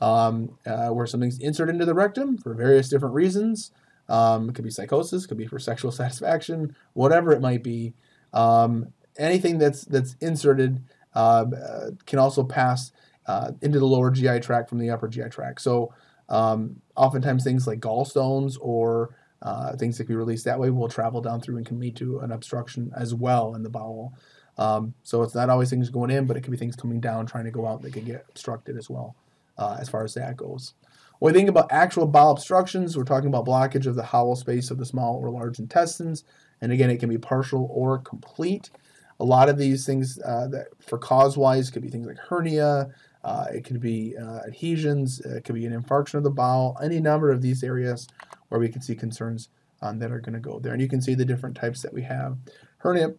um, uh, where something's inserted into the rectum for various different reasons. Um, it could be psychosis, could be for sexual satisfaction, whatever it might be. Um, anything that's that's inserted uh, uh, can also pass uh, into the lower GI tract from the upper GI tract. So um, oftentimes things like gallstones or uh, things that can be released that way will travel down through and can lead to an obstruction as well in the bowel. Um, so it's not always things going in, but it could be things coming down trying to go out that can get obstructed as well, uh, as far as that goes. When we think about actual bowel obstructions, we're talking about blockage of the hollow space of the small or large intestines. And again, it can be partial or complete. A lot of these things uh, that for cause-wise could be things like hernia, uh, it could be uh, adhesions, it could be an infarction of the bowel, any number of these areas where we can see concerns um, that are going to go there. And you can see the different types that we have. Hernia,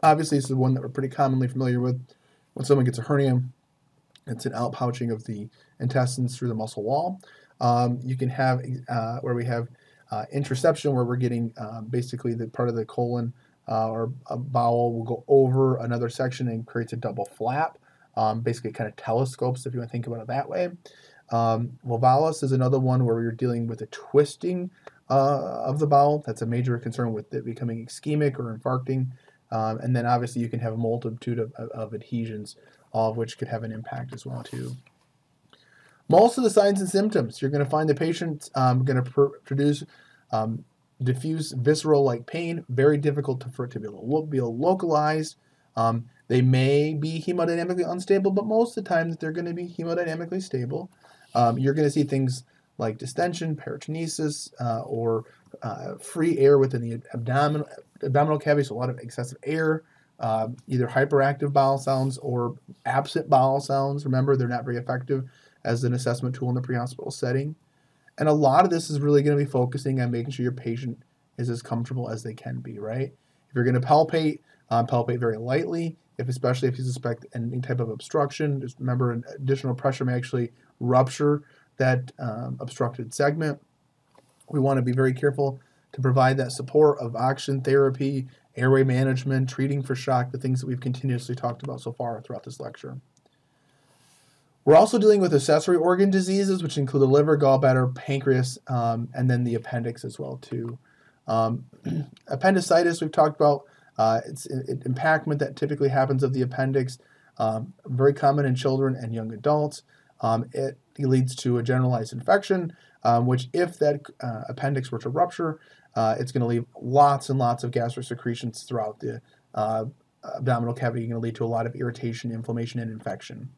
obviously, is the one that we're pretty commonly familiar with. When someone gets a hernia, it's an outpouching of the intestines through the muscle wall. Um, you can have uh, where we have uh, intussusception, where we're getting uh, basically the part of the colon uh, or a bowel will go over another section and creates a double flap. Um, basically, kind of telescopes, if you want to think about it that way. Um, is another one where you're dealing with a twisting uh, of the bowel. That's a major concern with it becoming ischemic or infarcting. Um, and then obviously you can have a multitude of, of, adhesions, all of which could have an impact as well too. Most of the signs and symptoms, you're going to find the patient um, going to pr produce um, diffuse visceral-like pain, very difficult for it to be, lo be localized. Um, they may be hemodynamically unstable, but most of the time they're going to be hemodynamically stable. Um, you're going to see things like distension, peritonitis, uh, or uh, free air within the abdominal, abdominal cavity, so a lot of excessive air, uh, either hyperactive bowel sounds or absent bowel sounds. Remember, they're not very effective as an assessment tool in the pre-hospital setting. And a lot of this is really going to be focusing on making sure your patient is as comfortable as they can be, right? If you're going to palpate, um, palpate very lightly, if especially if you suspect any type of obstruction. Just remember, an additional pressure may actually rupture that um, obstructed segment. We want to be very careful to provide that support of oxygen therapy, airway management, treating for shock, the things that we've continuously talked about so far throughout this lecture. We're also dealing with accessory organ diseases, which include the liver, gallbladder, pancreas, um, and then the appendix as well too. Um, appendicitis we've talked about. Uh, it's it, impactment that typically happens of the appendix, um, very common in children and young adults. Um, it leads to a generalized infection, um, which if that uh, appendix were to rupture, uh, it's going to leave lots and lots of gastric secretions throughout the uh, abdominal cavity, going to lead to a lot of irritation, inflammation, and infection.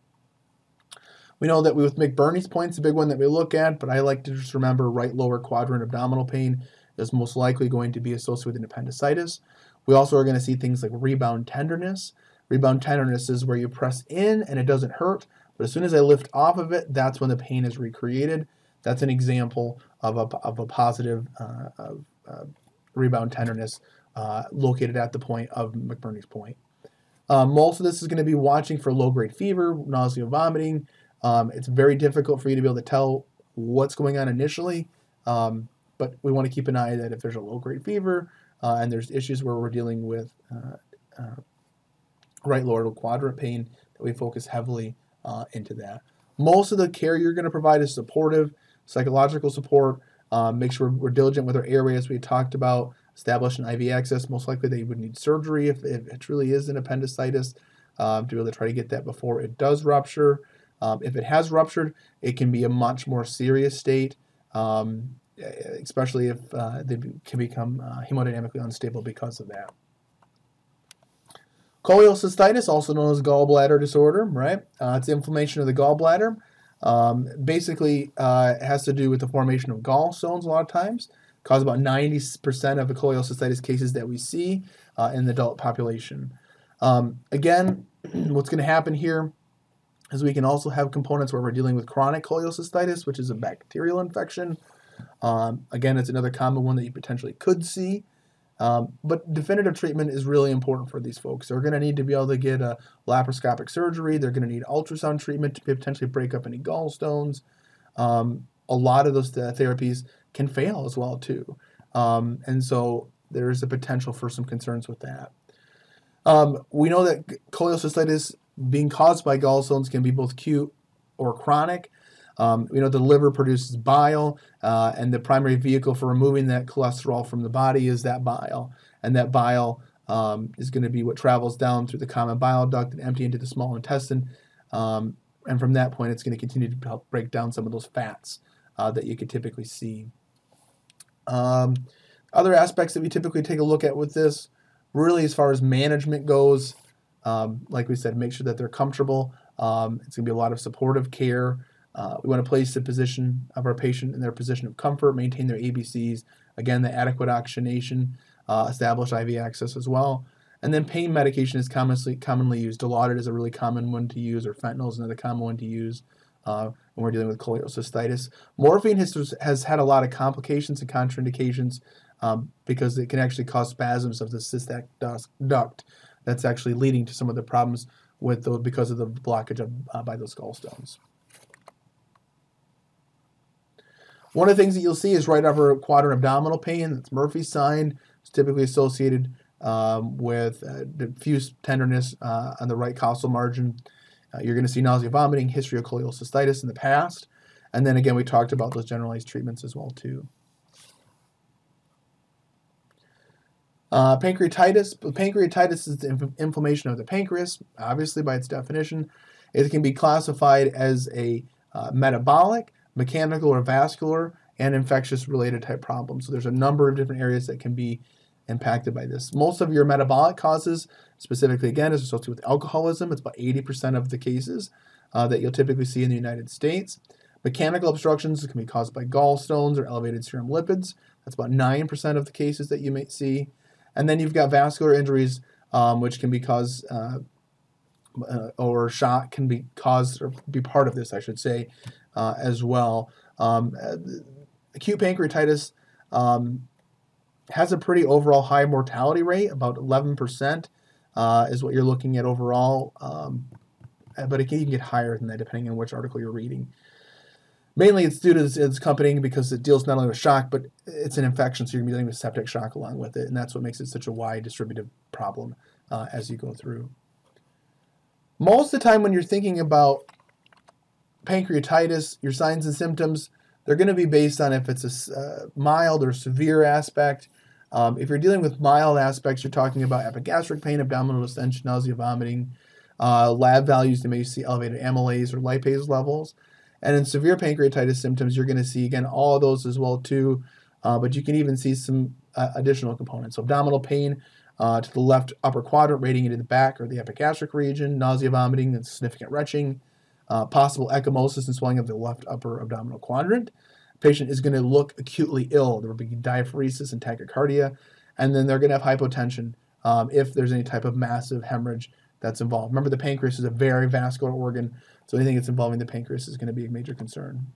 We know that with McBurney's point's a big one that we look at, but I like to just remember right lower quadrant abdominal pain is most likely going to be associated with an appendicitis. We also are going to see things like rebound tenderness. Rebound tenderness is where you press in and it doesn't hurt, but as soon as I lift off of it, that's when the pain is recreated. That's an example of a, of a positive uh, of, uh, rebound tenderness uh, located at the point of McBurney's point. Um, most of this is going to be watching for low-grade fever, nausea, vomiting, um, it's very difficult for you to be able to tell what's going on initially, um, but we want to keep an eye that if there's a low-grade fever uh, and there's issues where we're dealing with uh, uh, right lower quadrant pain, that we focus heavily uh, into that. Most of the care you're going to provide is supportive, psychological support. Um, make sure we're diligent with our airway as we talked about. Establish an IV access. Most likely they would need surgery if, if it truly is an appendicitis um, to be able to try to get that before it does rupture. Um, if it has ruptured, it can be a much more serious state, um, especially if uh, they can become uh, hemodynamically unstable because of that. Cholecystitis, also known as gallbladder disorder, right? Uh, it's inflammation of the gallbladder. Um, basically, uh, it has to do with the formation of gallstones a lot of times. Cause about 90% of the cholecystitis cases that we see uh, in the adult population. Um, again, what's going to happen here is we can also have components where we're dealing with chronic cholecystitis, which is a bacterial infection. Um, again, it's another common one that you potentially could see. Um, but definitive treatment is really important for these folks. They're going to need to be able to get a laparoscopic surgery. They're going to need ultrasound treatment to potentially break up any gallstones. Um, a lot of those th- therapies can fail as well too, um, and so there is a potential for some concerns with that. Um, we know that cholecystitis being caused by gallstones can be both acute or chronic. Um, you know, the liver produces bile, uh, and the primary vehicle for removing that cholesterol from the body is that bile. And that bile um, is going to be what travels down through the common bile duct and empty into the small intestine. Um, and from that point, it's going to continue to help break down some of those fats uh, that you could typically see. Um, other aspects that we typically take a look at with this, really, as far as management goes, um, like we said, make sure that they're comfortable. Um, it's going to be a lot of supportive care. Uh, we want to place the position of our patient in their position of comfort, maintain their ABCs. Again, the adequate oxygenation, uh, establish IV access as well. And then pain medication is commonly commonly used. Dilaudid is a really common one to use, or fentanyl is another common one to use uh, when we're dealing with cholecystitis. Morphine has, has had a lot of complications and contraindications um, because it can actually cause spasms of the cystic duct that's actually leading to some of the problems with those because of the blockage of, uh, by those gallstones. One of the things that you'll see is right upper quadrant abdominal pain. That's Murphy's sign. It's typically associated um, with uh, diffuse tenderness uh, on the right costal margin. Uh, you're going to see nausea, vomiting, history of cholecystitis in the past. And then again, we talked about those generalized treatments as well too. Uh, pancreatitis. Pancreatitis is the inflammation of the pancreas, obviously by its definition. It can be classified as a uh, metabolic, mechanical, or vascular, and infectious related type problems. So there's a number of different areas that can be impacted by this. Most of your metabolic causes, specifically again, is associated with alcoholism. It's about 80% of the cases uh, that you'll typically see in the United States. Mechanical obstructions can be caused by gallstones or elevated serum lipids. That's about 9% of the cases that you may see. And then you've got vascular injuries, um, which can be caused, uh, uh, or shock can be caused, or be part of this, I should say, uh, as well. Um, uh, acute pancreatitis um, has a pretty overall high mortality rate, about 11% uh, is what you're looking at overall. Um, but it can even get higher than that depending on which article you're reading. Mainly, it's due to its, its accompanying because it deals not only with shock, but it's an infection, so you're going to be dealing with septic shock along with it, and that's what makes it such a wide distributive problem uh, as you go through. Most of the time, when you're thinking about pancreatitis, your signs and symptoms, they're going to be based on if it's a uh, mild or severe aspect. Um, if you're dealing with mild aspects, you're talking about epigastric pain, abdominal distension, nausea, vomiting, uh, lab values, you may see elevated amylase or lipase levels. And in severe pancreatitis symptoms, you're going to see, again, all of those as well, too. Uh, but you can even see some uh, additional components. So abdominal pain uh, to the left upper quadrant, rating into the back or the epigastric region, nausea, vomiting, and significant retching, uh, possible ecchymosis and swelling of the left upper abdominal quadrant. patient is going to look acutely ill. There will be diaphoresis and tachycardia, and then they're going to have hypotension um, if there's any type of massive hemorrhage that's involved. Remember, the pancreas is a very vascular organ, so anything that's involving the pancreas is going to be a major concern.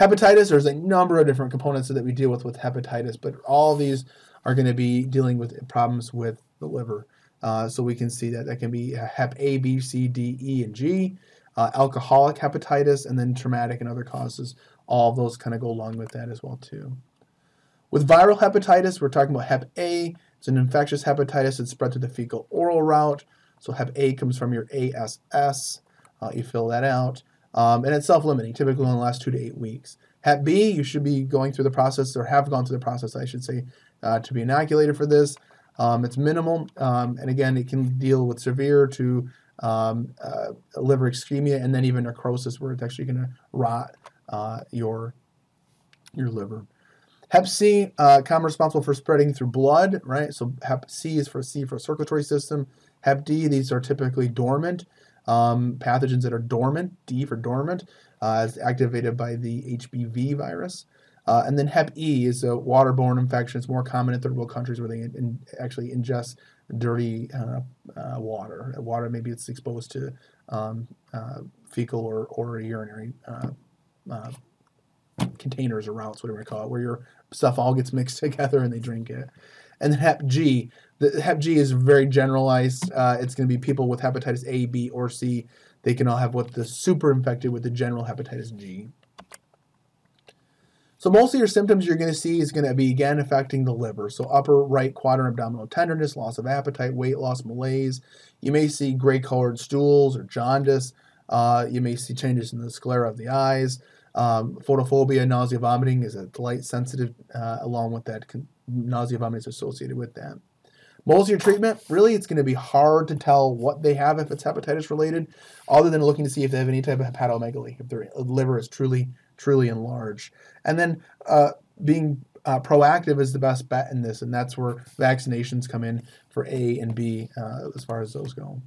Hepatitis, there's a number of different components that we deal with with hepatitis, but all these are going to be dealing with problems with the liver. Uh, so we can see that that can be Hep A, B, C, D, E, and G, uh, alcoholic hepatitis, and then traumatic and other causes. All of those kind of go along with that as well too. With viral hepatitis, we're talking about Hep A. It's an infectious hepatitis that's spread through the fecal oral route. So Hep A comes from your ASS. Uh, you fill that out. Um, and it's self-limiting, typically in the last two to eight weeks. Hep B, you should be going through the process, or have gone through the process, I should say, uh, to be inoculated for this. Um, it's minimal, um, and again, it can deal with severe to um, uh, liver ischemia and then even necrosis, where it's actually going to rot uh, your your liver. Hep C, uh, common responsible for spreading through blood, right? So Hep C is for C for circulatory system. Hep D, these are typically dormant um, pathogens that are dormant. D for dormant, uh, is activated by the HBV virus. Uh, and then Hep E is a waterborne infection. It's more common in third world countries where they in, actually ingest dirty uh, uh, water. Water maybe it's exposed to um, uh, fecal or, or urinary uh, uh, containers or routes, whatever you call it, where your stuff all gets mixed together and they drink it. And then Hep G, the Hep G is very generalized. Uh, it's going to be people with hepatitis A, B, or C. They can all have what the super infected with the general hepatitis G. So most of your symptoms you're going to see is going to be again affecting the liver. So upper right quadrant abdominal tenderness, loss of appetite, weight loss, malaise. You may see gray colored stools or jaundice. Uh, you may see changes in the sclera of the eyes. Um, photophobia, nausea, vomiting is a light sensitive, uh, along with that nausea, vomiting is associated with that. Most of your treatment, really, it's going to be hard to tell what they have if it's hepatitis related, other than looking to see if they have any type of hepatomegaly, if their liver is truly, truly enlarged. And then uh, being uh, proactive is the best bet in this, and that's where vaccinations come in for A and B uh, as far as those go.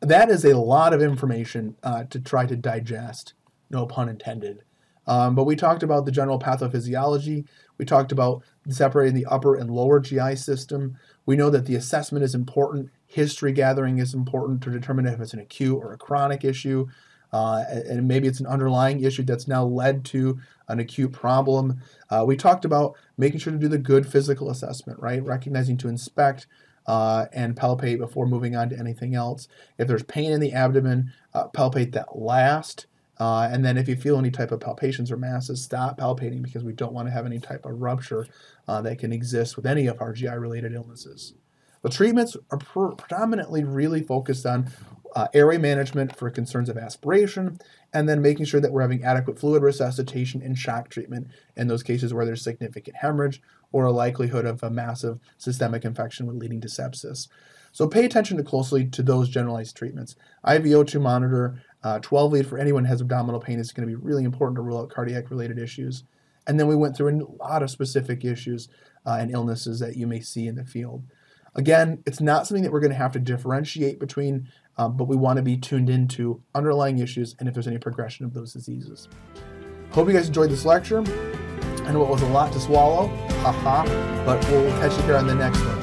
That is a lot of information uh, to try to digest no pun intended. Um, but we talked about the general pathophysiology. We talked about separating the upper and lower GI system. We know that the assessment is important. History gathering is important to determine if it's an acute or a chronic issue. Uh, and maybe it's an underlying issue that's now led to an acute problem. Uh, we talked about making sure to do the good physical assessment, right? Recognizing to inspect uh, and palpate before moving on to anything else. If there's pain in the abdomen, uh, palpate that last. Uh, and then if you feel any type of palpations or masses, stop palpating because we don't want to have any type of rupture uh, that can exist with any of our GI related illnesses. The treatments are predominantly really focused on uh, airway management for concerns of aspiration, and then making sure that we're having adequate fluid resuscitation and shock treatment in those cases where there's significant hemorrhage or a likelihood of a massive systemic infection leading to sepsis. So pay attention to closely to those generalized treatments. IVO2 monitor, uh, 12 lead for anyone who has abdominal pain is going to be really important to rule out cardiac related issues. And then we went through a lot of specific issues uh, and illnesses that you may see in the field. Again, it's not something that we're going to have to differentiate between, um, but we want to be tuned into underlying issues and if there's any progression of those diseases. Hope you guys enjoyed this lecture. I know it was a lot to swallow, haha, but we'll catch you here on the next one.